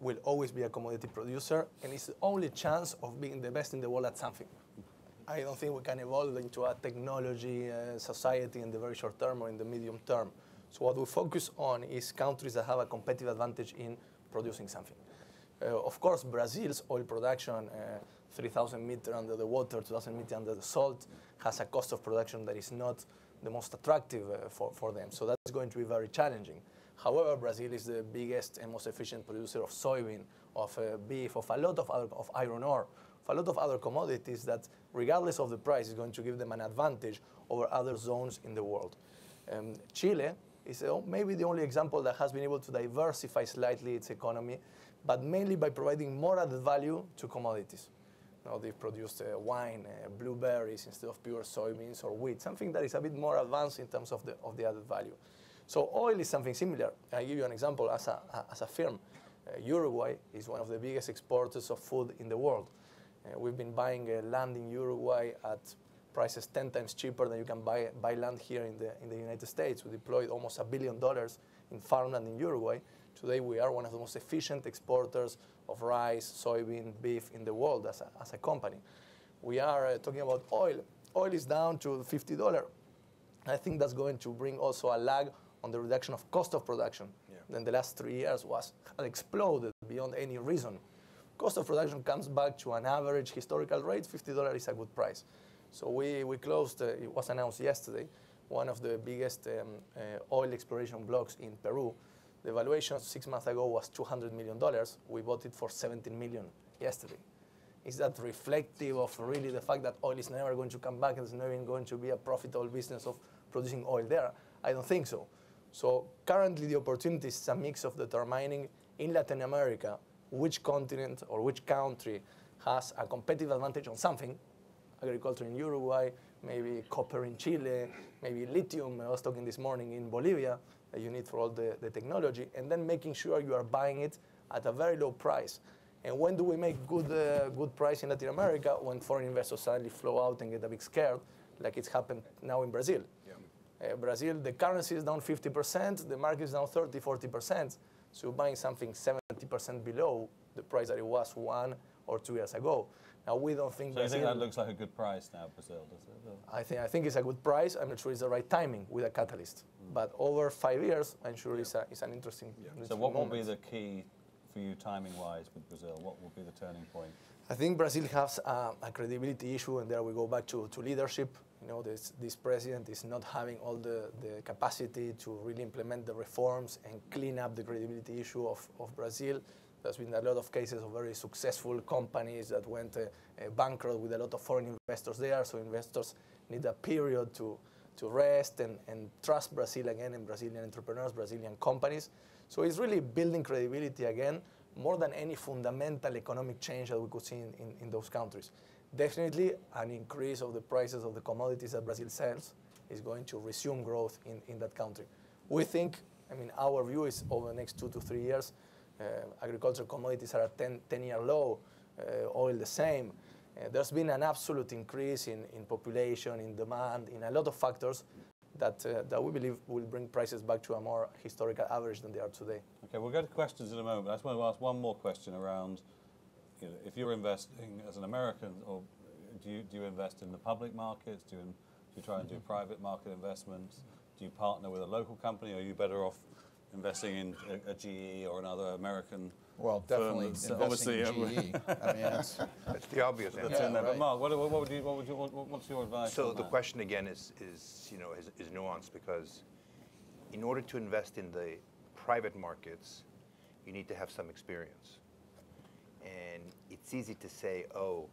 will always be a commodity producer, and it's the only chance of being the best in the world at something. I don't think we can evolve into a technology uh, society in the very short term or in the medium term. So what we focus on is countries that have a competitive advantage in producing something. Uh, of course, Brazil's oil production, uh, 3,000 meters under the water, 2,000 meters under the salt, has a cost of production that is not the most attractive uh, for, for them. So that's going to be very challenging. However, Brazil is the biggest and most efficient producer of soybean, of uh, beef, of a lot of other, of iron ore, of a lot of other commodities that, regardless of the price, is going to give them an advantage over other zones in the world. Um, Chile is uh, maybe the only example that has been able to diversify slightly its economy, but mainly by providing more added value to commodities. Now they've produced uh, wine, uh, blueberries instead of pure soybeans or wheat, something that is a bit more advanced in terms of the, of the added value. So oil is something similar. I give you an example as a, as a firm. Uh, Uruguay is one of the biggest exporters of food in the world. Uh, we've been buying uh, land in Uruguay at prices 10 times cheaper than you can buy, buy land here in the, in the United States. We deployed almost a billion dollars in farmland in Uruguay. Today we are one of the most efficient exporters of rice, soybean, beef in the world as a, as a company. We are uh, talking about oil. Oil is down to $50. I think that's going to bring also a lag on the reduction of cost of production. Yeah. Then the last three years was exploded beyond any reason. Cost of production comes back to an average historical rate. $50 is a good price. So we, we closed, uh, it was announced yesterday, one of the biggest um, uh, oil exploration blocks in Peru. The valuation six months ago was $200 million. We bought it for 17 million yesterday. Is that reflective of really the fact that oil is never going to come back and it's never going to be a profitable business of producing oil there? I don't think so. So currently the opportunity is a mix of determining in Latin America which continent or which country has a competitive advantage on something, agriculture in Uruguay, maybe copper in Chile, maybe lithium, I was talking this morning in Bolivia, that you need for all the, the technology, and then making sure you are buying it at a very low price. And when do we make good, uh, good price in Latin America? When foreign investors suddenly flow out and get a bit scared, like it's happened now in Brazil. Uh, Brazil, the currency is down 50%, the market is down 30, 40%. So you're buying something 70% below the price that it was one or two years ago. Now we don't think So you think that looks like a good price now, Brazil, does it? I think I think it's a good price. I'm not sure it's the right timing with a catalyst. Mm. But over five years, I'm sure it's, a, it's an interesting. So interesting what will be the key for you timing-wise with Brazil? What will be the turning point? I think Brazil has a, a credibility issue, and there we go back to, to leadership. You know, this, this president is not having all the, the capacity to really implement the reforms and clean up the credibility issue of, of Brazil. There's been a lot of cases of very successful companies that went uh, uh, bankrupt with a lot of foreign investors there. So investors need a period to, to rest and, and trust Brazil again and Brazilian entrepreneurs, Brazilian companies. So it's really building credibility again more than any fundamental economic change that we could see in, in, in those countries. Definitely an increase of the prices of the commodities that Brazil sells is going to resume growth in, in that country. We think, I mean, our view is over the next two to three years, agricultural commodities are at 10, 10 year low, uh, oil the same. Uh, there's been an absolute increase in, in population, in demand, in a lot of factors that, uh, that we believe will bring prices back to a more historical average than they are today. Okay, we'll go to questions in a moment. I just want to ask one more question around, you know, if you're investing as an American, or do you, do you invest in the public markets? Do you, do you try and do private market investments? Do you partner with a local company? Or are you better off investing in a, a GE or another American Well, firm definitely that's investing in obviously, um, GE. I mean, that's, That's the obvious that's answer. in there. But. Mark, what, what, would you, what would you, what, what's your advice? So on the that? question again is, is you know, is, is nuanced because in order to invest in the private markets, you need to have some experience. And it's easy to say, oh,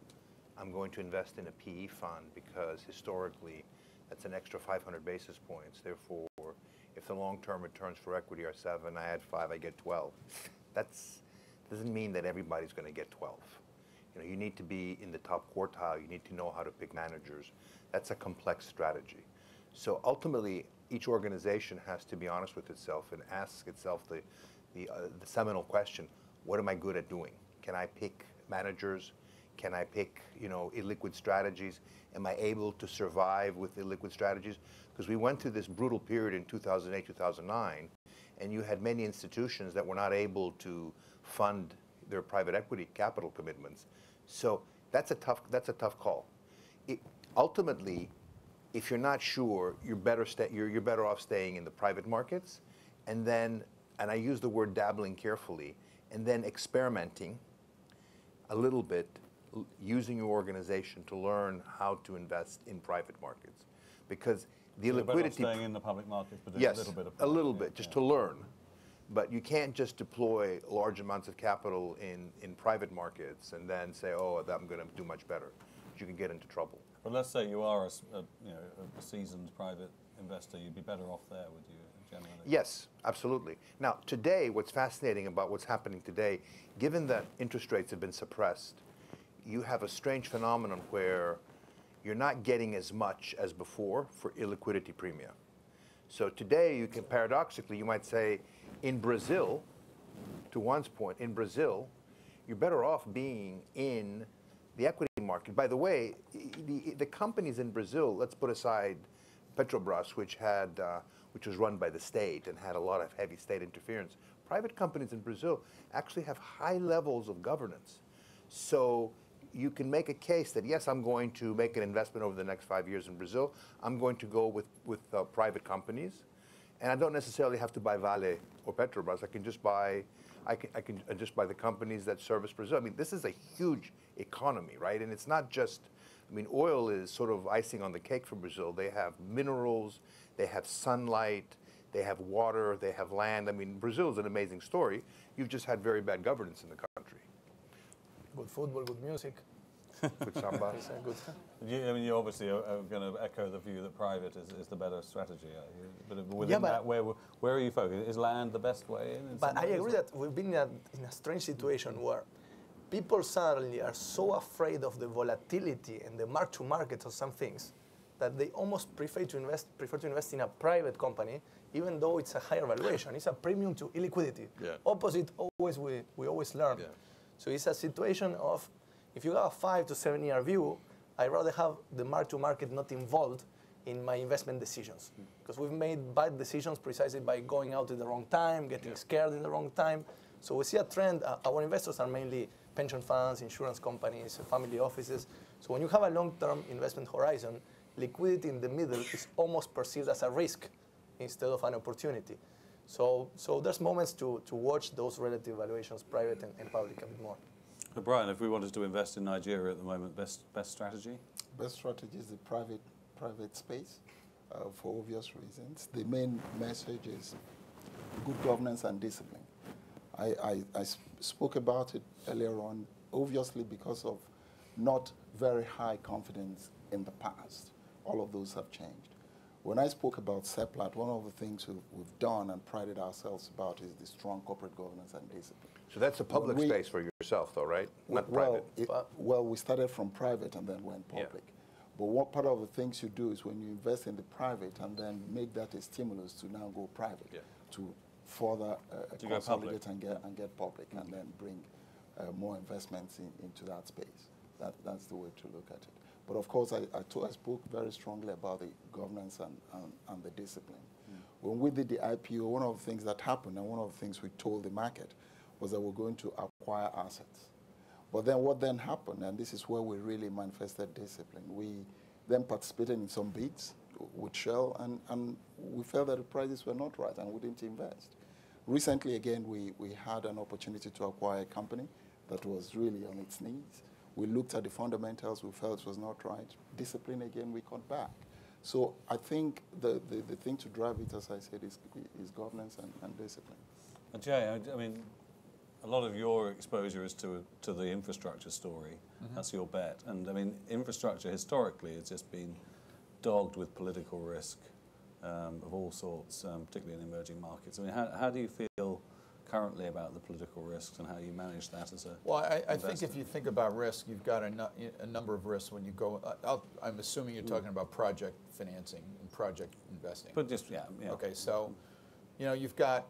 I'm going to invest in a PE fund because historically that's an extra 500 basis points. Therefore, if the long-term returns for equity are seven, I add five, I get 12. That's doesn't mean that everybody's going to get 12. You know, you need to be in the top quartile. You need to know how to pick managers. That's a complex strategy. So ultimately, each organization has to be honest with itself and ask itself the, the, uh, the seminal question: What am I good at doing? Can I pick managers? Can I pick, you know, illiquid strategies? Am I able to survive with illiquid strategies? Because we went through this brutal period in 2008, 2009, and you had many institutions that were not able to fund their private equity capital commitments. So that's a tough, that's a tough call. It, ultimately, if you're not sure, you're better, you're, you're better off staying in the private markets, and then, and I use the word dabbling carefully, and then experimenting a little bit, using your organization to learn how to invest in private markets, because the off liquidity. staying in the public markets, but Yes, a little bit of a little private, bit, just yeah. to learn. But you can't just deploy large amounts of capital in, in private markets and then say, oh, I'm going to do much better. You can get into trouble. But let's say you are a, a, you know, a seasoned private investor, you'd be better off there, would you, generally? Yes, absolutely. Now, today, what's fascinating about what's happening today, given that interest rates have been suppressed, you have a strange phenomenon where you're not getting as much as before for illiquidity premia. So today, you can paradoxically, you might say, in Brazil, to Juan's point, in Brazil, you're better off being in the equity market. By the way, the, the companies in Brazil, let's put aside Petrobras, which had, uh, which was run by the state and had a lot of heavy state interference. Private companies in Brazil actually have high levels of governance. So you can make a case that yes, I'm going to make an investment over the next five years in Brazil. I'm going to go with with uh, private companies, and I don't necessarily have to buy Vale or Petrobras. I can just buy, I can, I can just buy the companies that service Brazil. I mean, this is a huge economy, right? And it's not just, I mean, oil is sort of icing on the cake for Brazil. They have minerals, they have sunlight, they have water, they have land. I mean, Brazil is an amazing story. You've just had very bad governance in the country. Good football, good music. Good samba. Good. You, I mean, you obviously are, are going to echo the view that private is, is the better strategy. But within Yeah, but- that, where, where are you focused? Is land the best way in? in But I agree that we've been in a, in a strange situation where people suddenly are so afraid of the volatility and the mark to market of some things that they almost prefer to invest prefer to invest in a private company even though it's a higher valuation. It's a premium to illiquidity. Yeah. Opposite always we, we always learn. Yeah. So it's a situation of if you have a five to seven year view, I rather have the mark to market not involved in my investment decisions because we've made bad decisions precisely by going out at the wrong time, getting scared in the wrong time. So we see a trend. Uh, our investors are mainly pension funds, insurance companies, family offices. So when you have a long-term investment horizon, liquidity in the middle is almost perceived as a risk instead of an opportunity. So, so there's moments to, to watch those relative valuations, private and, and public, a bit more. But Brian, if we wanted to invest in Nigeria at the moment, best best strategy? Best strategy is the private private space uh, for obvious reasons. The main message is good governance and discipline. I I spoke about it earlier on, obviously because of not very high confidence in the past. All of those have changed. When I spoke about SEPLAT, one of the things we've, we've done and prided ourselves about is the strong corporate governance and discipline. So that's a public we- space for yourself, though, right? Not well, private. it- well, we started from private and then went Yeah. public. But what part of the things you do is when you invest in the private and then make that a stimulus to now go private, Yeah. to further uh, To consolidate and get and get public, and then bring uh, more investments in, into that space. That, that's the way to look at it. But of course, I, I, to- I spoke very strongly about the governance and, and, and the discipline. Hmm. When we did the IPO, one of the things that happened and one of the things we told the market was that we're going to acquire assets. But then what then happened, and this is where we really manifested discipline, we then participated in some bids with Shell, and, and we felt that the prices were not right and we didn't invest. Recently, again, we, we had an opportunity to acquire a company that was really on its knees. We looked at the fundamentals, we felt it was not right. Discipline, again, we cut back. So I think the, the, the thing to drive it, as I said, is, is governance and, and discipline. And Jay, I, I mean, a lot of your exposure is to to the infrastructure story. That's your bet. And I mean, infrastructure historically has just been dogged with political risk um, of all sorts, um, particularly in emerging markets. I mean, how, how do you feel currently about the political risks and how you manage that as a Well, I, I think if you think about risk, you've got a, nu- a number of risks when you go. I'll, I'm assuming you're hmm. talking about project financing and project investing. But just yeah, yeah. Okay, so, you know, you've got,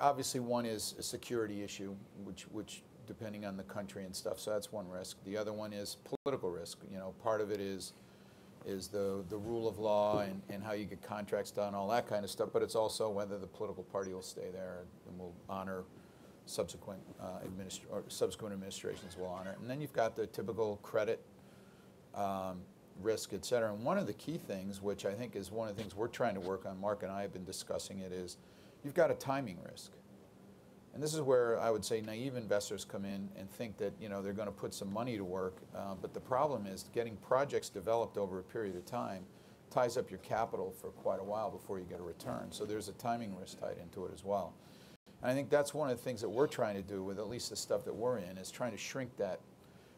obviously one is a security issue, which, which depending on the country and stuff, so that's one risk. The other one is political risk, you know, part of it is, is the, the rule of law and, and how you get contracts done, all that kind of stuff, but it's also whether the political party will stay there and will honor subsequent, uh, administ, or subsequent administrations will honor. And then you've got the typical credit, um, risk, et cetera. And one of the key things, which I think is one of the things we're trying to work on, Mark and I have been discussing it, is you've got a timing risk. And this is where I would say naive investors come in and think that you know they're going to put some money to work, uh, but the problem is getting projects developed over a period of time ties up your capital for quite a while before you get a return. So there's a timing risk tied into it as well. And I think that's one of the things that we're trying to do with at least the stuff that we're in is trying to shrink that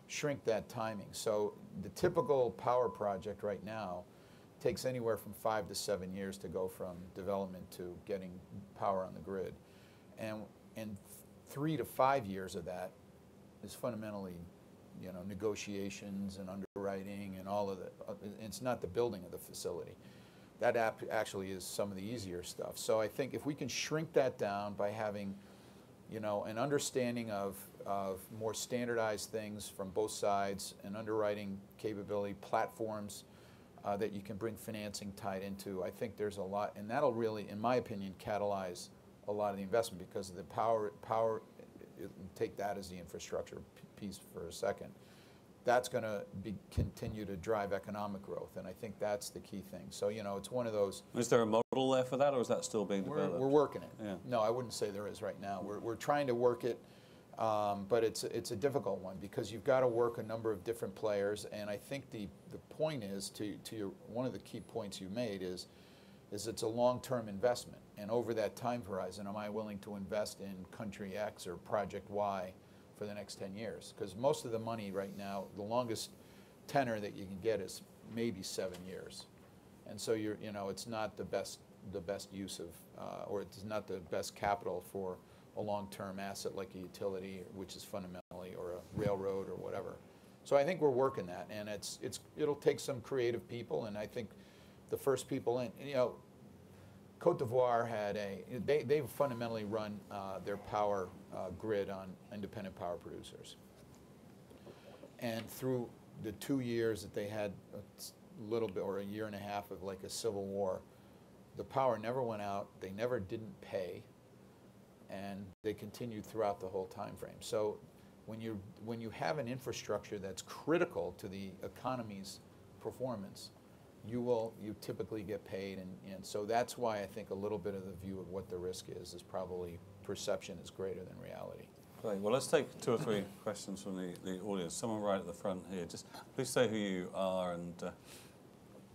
shrink that timing. So the typical power project right now takes anywhere from five to seven years to go from development to getting power on the grid. And, and three to five years of that is fundamentally, you know, negotiations and underwriting and all of the, uh, it's not the building of the facility. That ap- actually is some of the easier stuff. So I think if we can shrink that down by having you know, an understanding of, of more standardized things from both sides, an underwriting capability, platforms uh, that you can bring financing tied into. I think there's a lot, and that'll really, in my opinion, catalyze a lot of the investment because of the power, power, take that as the infrastructure piece for a second. that's going to continue to drive economic growth, and I think that's the key thing. So you know, it's one of those. Is there a model there for that, or is that still being We're, developed? we're working it. Yeah. No, I wouldn't say there is right now. We're, we're trying to work it, um, but it's it's a difficult one because you've got to work a number of different players, and I think the the point is to to your one of the key points you made is is it's a long-term investment, and over that time horizon, am I willing to invest in country X or project Y for the next 10 years? Because most of the money right now, the longest tenor that you can get is maybe seven years, and so you're you know it's not the best the best use of uh, or it's not the best capital for a long-term asset like a utility, which is fundamentally or a railroad or whatever. So I think we're working that, and it's it's it'll take some creative people, and I think the first people in, you know, Cote d'Ivoire had a, they, they fundamentally run uh, their power uh, grid on independent power producers. And through the two years that they had a little bit, or a year and a half of like a civil war, the power never went out, they never didn't pay, and they continued throughout the whole time frame. So when you, when you have an infrastructure that's critical to the economy's performance, you will you typically get paid and, and so that's why I think a little bit of the view of what the risk is is probably perception is greater than reality. Great. Well, let's take two or three questions from the, the audience. Someone right at the front here. Just please say who you are, and uh,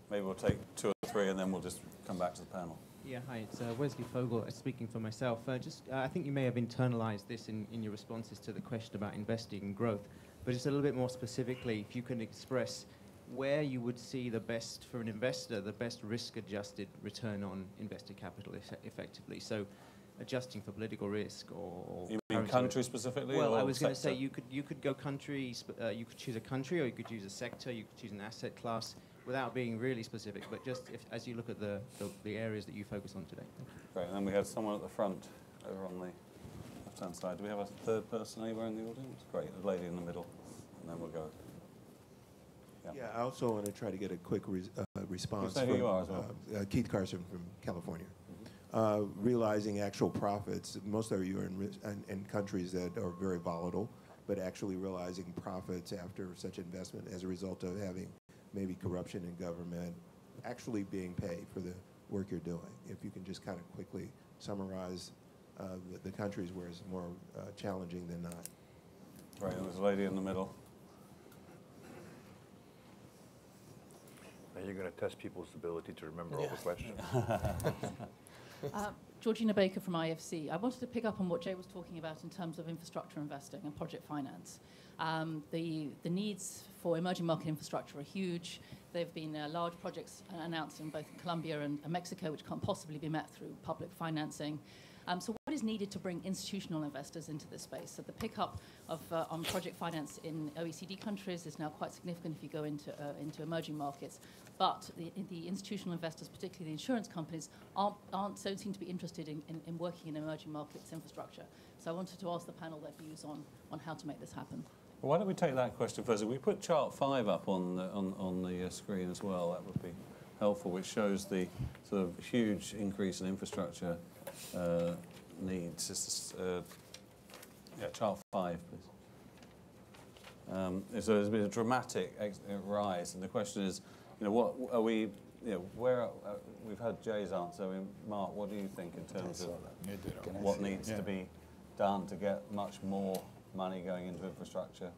maybe we'll take two or three, and then we'll just come back to the panel. Yeah, hi, it's uh, Wesley Fogel uh, speaking for myself. Uh, just, uh, I think you may have internalized this in, in your responses to the question about investing in growth, but just a little bit more specifically, if you can express where you would see the best, for an investor, the best risk-adjusted return on invested capital eff- effectively. So adjusting for political risk or... or You mean country risk. specifically? Well, I was going to say you could, you could go country, sp- uh, you could choose a country or you could choose a sector, you could choose an asset class without being really specific, but just if, as you look at the, the, the areas that you focus on today. Great. And then we had someone at the front over on the left-hand side. Do we have a third person anywhere in the audience? Great. The lady in the middle, and then we'll go. Yeah, I also want to try to get a quick res- uh, response. from, you are as well. uh, uh, Keith Carson from California. Uh, realizing actual profits, most of you are in, in, in countries that are very volatile, but actually realizing profits after such investment as a result of having maybe corruption in government, actually being paid for the work you're doing. If you can just kind of quickly summarize uh, the, the countries where it's more uh, challenging than not. And there's a lady in the middle. Now you're going to test people's ability to remember all the questions. Uh, Georgina Baker from IFC. I wanted to pick up on what Jay was talking about in terms of infrastructure investing and project finance. Um, the, the needs for emerging market infrastructure are huge. There have been uh, large projects announced in both Colombia and, and Mexico, which can't possibly be met through public financing. Um, so what is needed to bring institutional investors into this space? So the pickup of uh, on project finance in OECD countries is now quite significant if you go into uh, into emerging markets. But the, the institutional investors, particularly the insurance companies, aren't, aren't don't seem to be interested in, in, in working in emerging markets infrastructure. So I wanted to ask the panel their views on, on how to make this happen. Well, why don't we take that question first? If we put chart five up on the, on, on the uh, screen as well, that would be helpful, which shows the sort of huge increase in infrastructure uh, needs. Just, uh, yeah, chart five, please. Um, so there's been a dramatic ex- uh, rise, and the question is, you know, what are we, you know, where, uh, we've had Jay's answer. I mean, Mark, what do you think in terms of what needs to be done to get much more money going into infrastructure?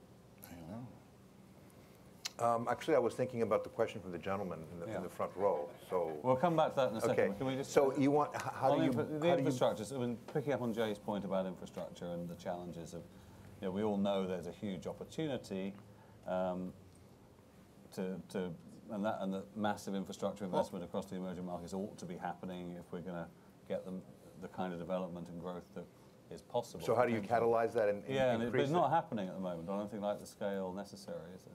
Um, actually, I was thinking about the question from the gentleman in the, Yeah. in the front row. So, We'll come back to that in a second. okay. but Can we just so you want how do you infra- the you infrastructure? so, I mean, picking up on Jay's point about infrastructure and the challenges of, you know, we all know there's a huge opportunity um, to, to and that and the massive infrastructure investment across the emerging markets ought to be happening if we're going to get them the kind of development and growth that is possible. So how do you catalyze that and, and Yeah, and it, it's it? not happening at the moment. I don't think like the scale necessary, is it?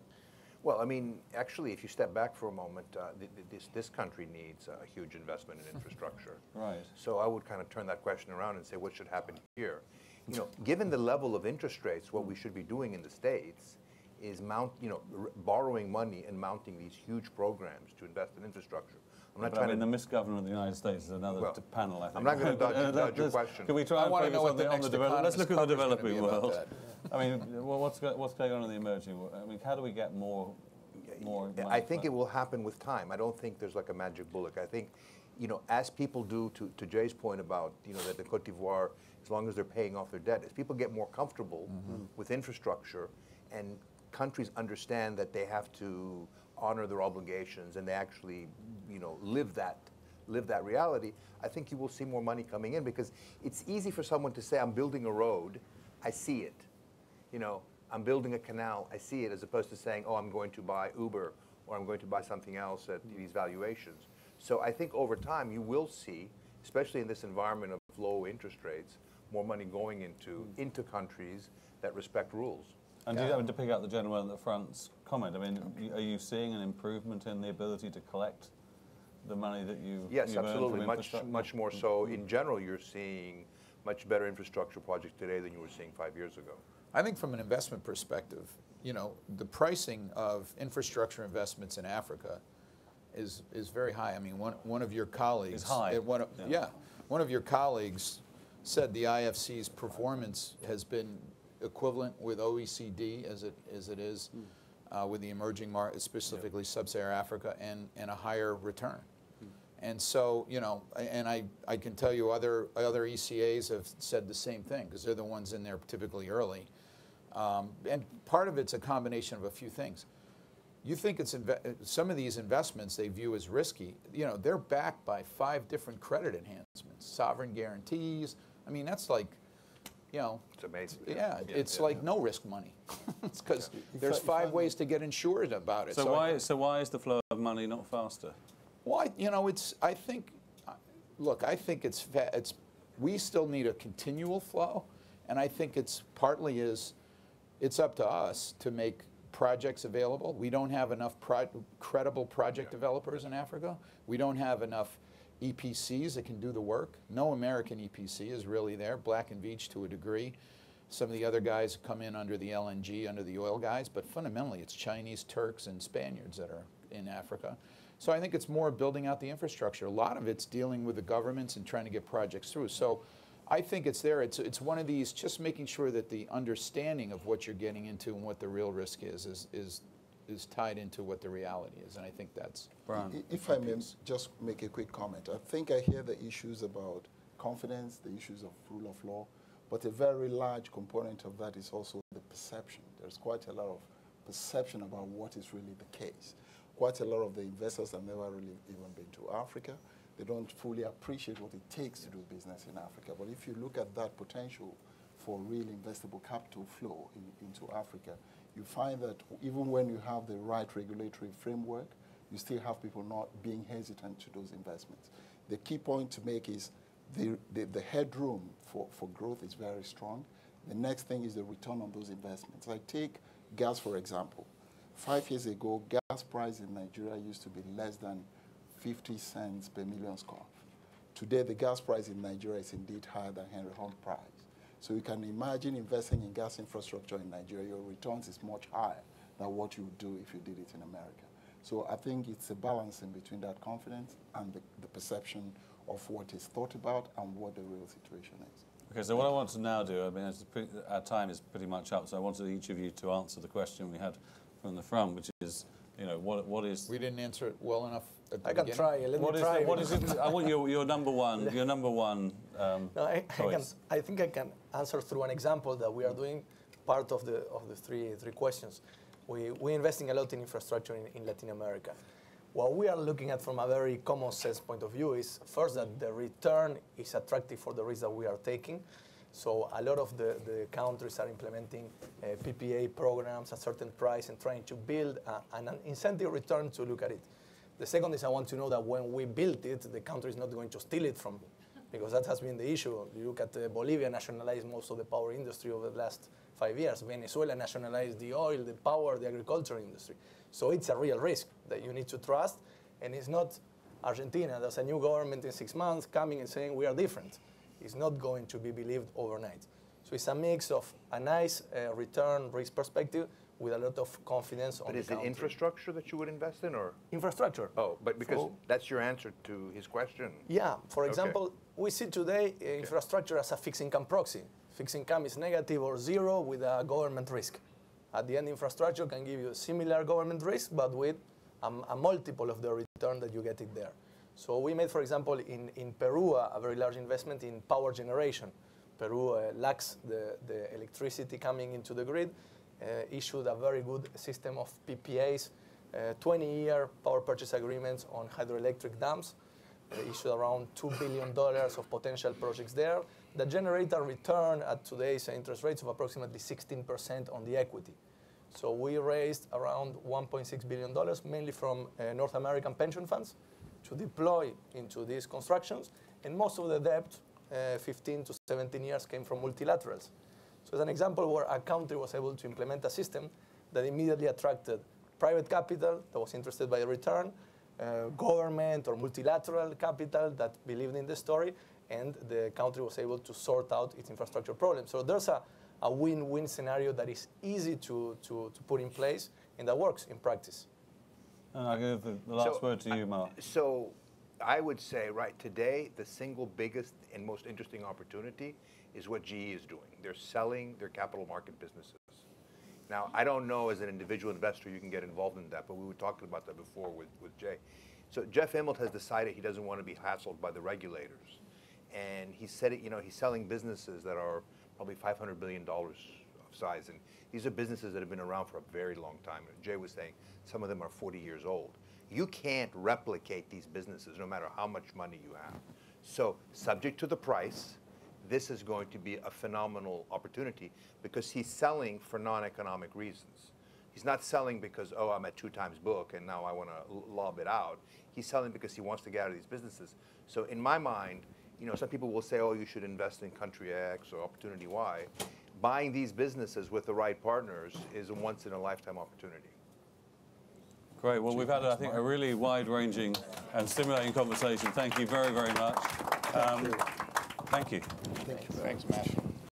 Well, I mean, actually, if you step back for a moment, uh, th- th- this, this country needs a huge investment in infrastructure. Right. So I would kind of turn that question around and say, what should happen here? You know, given the level of interest rates, what we should be doing in the States is mount, you know, r- borrowing money and mounting these huge programs to invest in infrastructure. I'm not But I trying mean, to the misgovernment of the United States is another Well, t- panel, I think. I'm not gonna dodge- Uh, dodge your question. Can we try I and wanna focus know what on the the, on next the develop- Let's look at the economist cover's gonna developing world. That. I mean, what's, what's going on in the emerging world? I mean, how do we get more, more money I think it will happen with time. I don't think there's like a magic bullet. I think, you know, as people do, to, to Jay's point about, you know, that the Cote d'Ivoire, as long as they're paying off their debt, as people get more comfortable mm-hmm. with infrastructure and countries understand that they have to honor their obligations and they actually, you know, live that, live that reality, I think you will see more money coming in because it's easy for someone to say, I'm building a road, I see it you know, I'm building a canal, I see it, as opposed to saying, oh, I'm going to buy Uber or I'm going to buy something else at mm-hmm. these valuations. So I think over time you will see, especially in this environment of low interest rates, more money going into, mm. into countries that respect rules. And do you, I mean, to pick up the gentleman at the front's comment, I mean, are you seeing an improvement in the ability to collect the money that you Yes, you've absolutely, from much, much more so. Mm-hmm. In general, you're seeing much better infrastructure projects today than you were seeing five years ago. I think from an investment perspective, you know, the pricing of infrastructure investments in Africa is, is very high. I mean, one, one of your colleagues. high, uh, One of, yeah. yeah, one of your colleagues said the IFC's performance has been equivalent with OECD as it, as it is uh, with the emerging markets, specifically sub-Saharan Africa, and, and a higher return. And so, you know, and I, I can tell you other, other ECAs have said the same thing, because they're the ones in there typically early. Um, and part of it's a combination of a few things. You think it's inve- some of these investments they view as risky. You know, they're backed by five different credit enhancements, sovereign guarantees. I mean, that's like, you know, It's amazing. yeah, Yeah, it's yeah. like no risk money. it's because If there's five ways to get insured about it. So, I why, so why is the flow of money not faster? Well, I, you know, it's. I think. uh, Look, I think it's. It's. We still need a continual flow, and I think it's partly is. It's up to us to make projects available. We don't have enough pro- credible project developers in Africa. We don't have enough EPCs that can do the work. No American EPC is really there. Black and Veatch to a degree. Some of the other guys come in under the LNG, under the oil guys, but fundamentally it's Chinese, Turks, and Spaniards that are in Africa. So I think it's more building out the infrastructure. A lot of it's dealing with the governments and trying to get projects through. So I think it's there. It's, it's one of these, just making sure that the understanding of what you're getting into and what the real risk is, is, is, is tied into what the reality is. And I think that's. Brian? If I may just make a quick comment, I think I hear the issues about confidence, the issues of rule of law, but a very large component of that is also the perception. There's quite a lot of perception about what is really the case. Quite a lot of the investors have never really even been to Africa. They don't fully appreciate what it takes to do business in Africa. But if you look at that potential for real investable capital flow in, into Africa, you find that even when you have the right regulatory framework, you still have people not being hesitant to those investments. The key point to make is the, the, the headroom for, for growth is very strong. The next thing is the return on those investments. I take gas, for example. Five years ago, gas price in Nigeria used to be less than 50 cents per million scarf. Today, the gas price in Nigeria is indeed higher than Henry Hub price. So you can imagine investing in gas infrastructure in Nigeria, your returns is much higher than what you would do if you did it in America. So I think it's a balancing between that confidence and the, the perception of what is thought about and what the real situation is. Okay, so what I want to now do, I mean, it's pre- our time is pretty much up, so I wanted each of you to answer the question we had from the front, which is, you know, what, what is We didn't answer it well enough at the I can beginning. try. Let What me is, try. the, what is it? I want your, your number one. Your number one. Um, No, I, I, can. I think I can answer through an example that we are doing part of the of the three three questions. We we're investing a lot in infrastructure in, in Latin America. What we are looking at from a very common sense point of view is first that the return is attractive for the risk that we are taking. So a lot of the, the countries are implementing uh, PPA programs at certain price and trying to build a, an incentive return to look at it. The second is I want to know that when we build it, the country is not going to steal it from me, because that has been the issue. You look at uh, Bolivia nationalized most of the power industry over the last five years. Venezuela nationalized the oil, the power, the agriculture industry. So it's a real risk that you need to trust, and it's not Argentina. There's a new government in six months coming and saying we are different. It's not going to be believed overnight. So it's a mix of a nice uh, return risk perspective with a lot of confidence on But the is it infrastructure that you would invest in, or? Infrastructure. Oh, but because So- that's your answer to his question. Yeah, for Okay. example, we see today uh, infrastructure as a fixed income proxy. fixed income is negative or zero with a government risk. At the end, infrastructure can give you a similar government risk, but with a, a multiple of the return that you get it there. So we made, for example, in, in Peru, a, very large investment in power generation. Peru uh, lacks the, the electricity coming into the grid, uh, issued a very good system of PPAs, 20-year power purchase agreements on hydroelectric dams, issued around $2 billion of potential projects there that generate a return at today's interest rates of approximately 16% on the equity. So we raised around $1.6 billion, mainly from uh, North American pension funds, to deploy into these constructions. And most of the debt, uh, 15 to 17 years, came from multilaterals. So as an example where a country was able to implement a system that immediately attracted private capital that was interested by a return, uh, government or multilateral capital that believed in the story, and the country was able to sort out its infrastructure problems. So there's a, a win-win scenario that is easy to, to, to put in place and that works in practice. And I'll give the, the last So, word to you, Mark. So I would say, right, today, the single biggest and most interesting opportunity is what GE is doing. They're selling their capital market businesses. Now, I don't know as an individual investor you can get involved in that, but we were talking about that before with, with Jay. So Jeff Immelt has decided he doesn't want to be hassled by the regulators. And he said it, you know, he's selling businesses that are probably $500 billion size. And these are businesses that have been around for a very long time. Jay was saying some of them are 40 years old. You can't replicate these businesses no matter how much money you have. So subject to the price, this is going to be a phenomenal opportunity because he's selling for non-economic reasons. He's not selling because, oh, I'm at two times book and now I want to lob it out. He's selling because he wants to get out of these businesses. So in my mind, you know, some people will say, oh, you should invest in country X or opportunity Y. Buying these businesses with the right partners is a once in a lifetime opportunity. Great. Well, we've had, I think, a really wide-ranging and stimulating conversation. Thank you very, very much. Um, thank you. Thanks, Matt.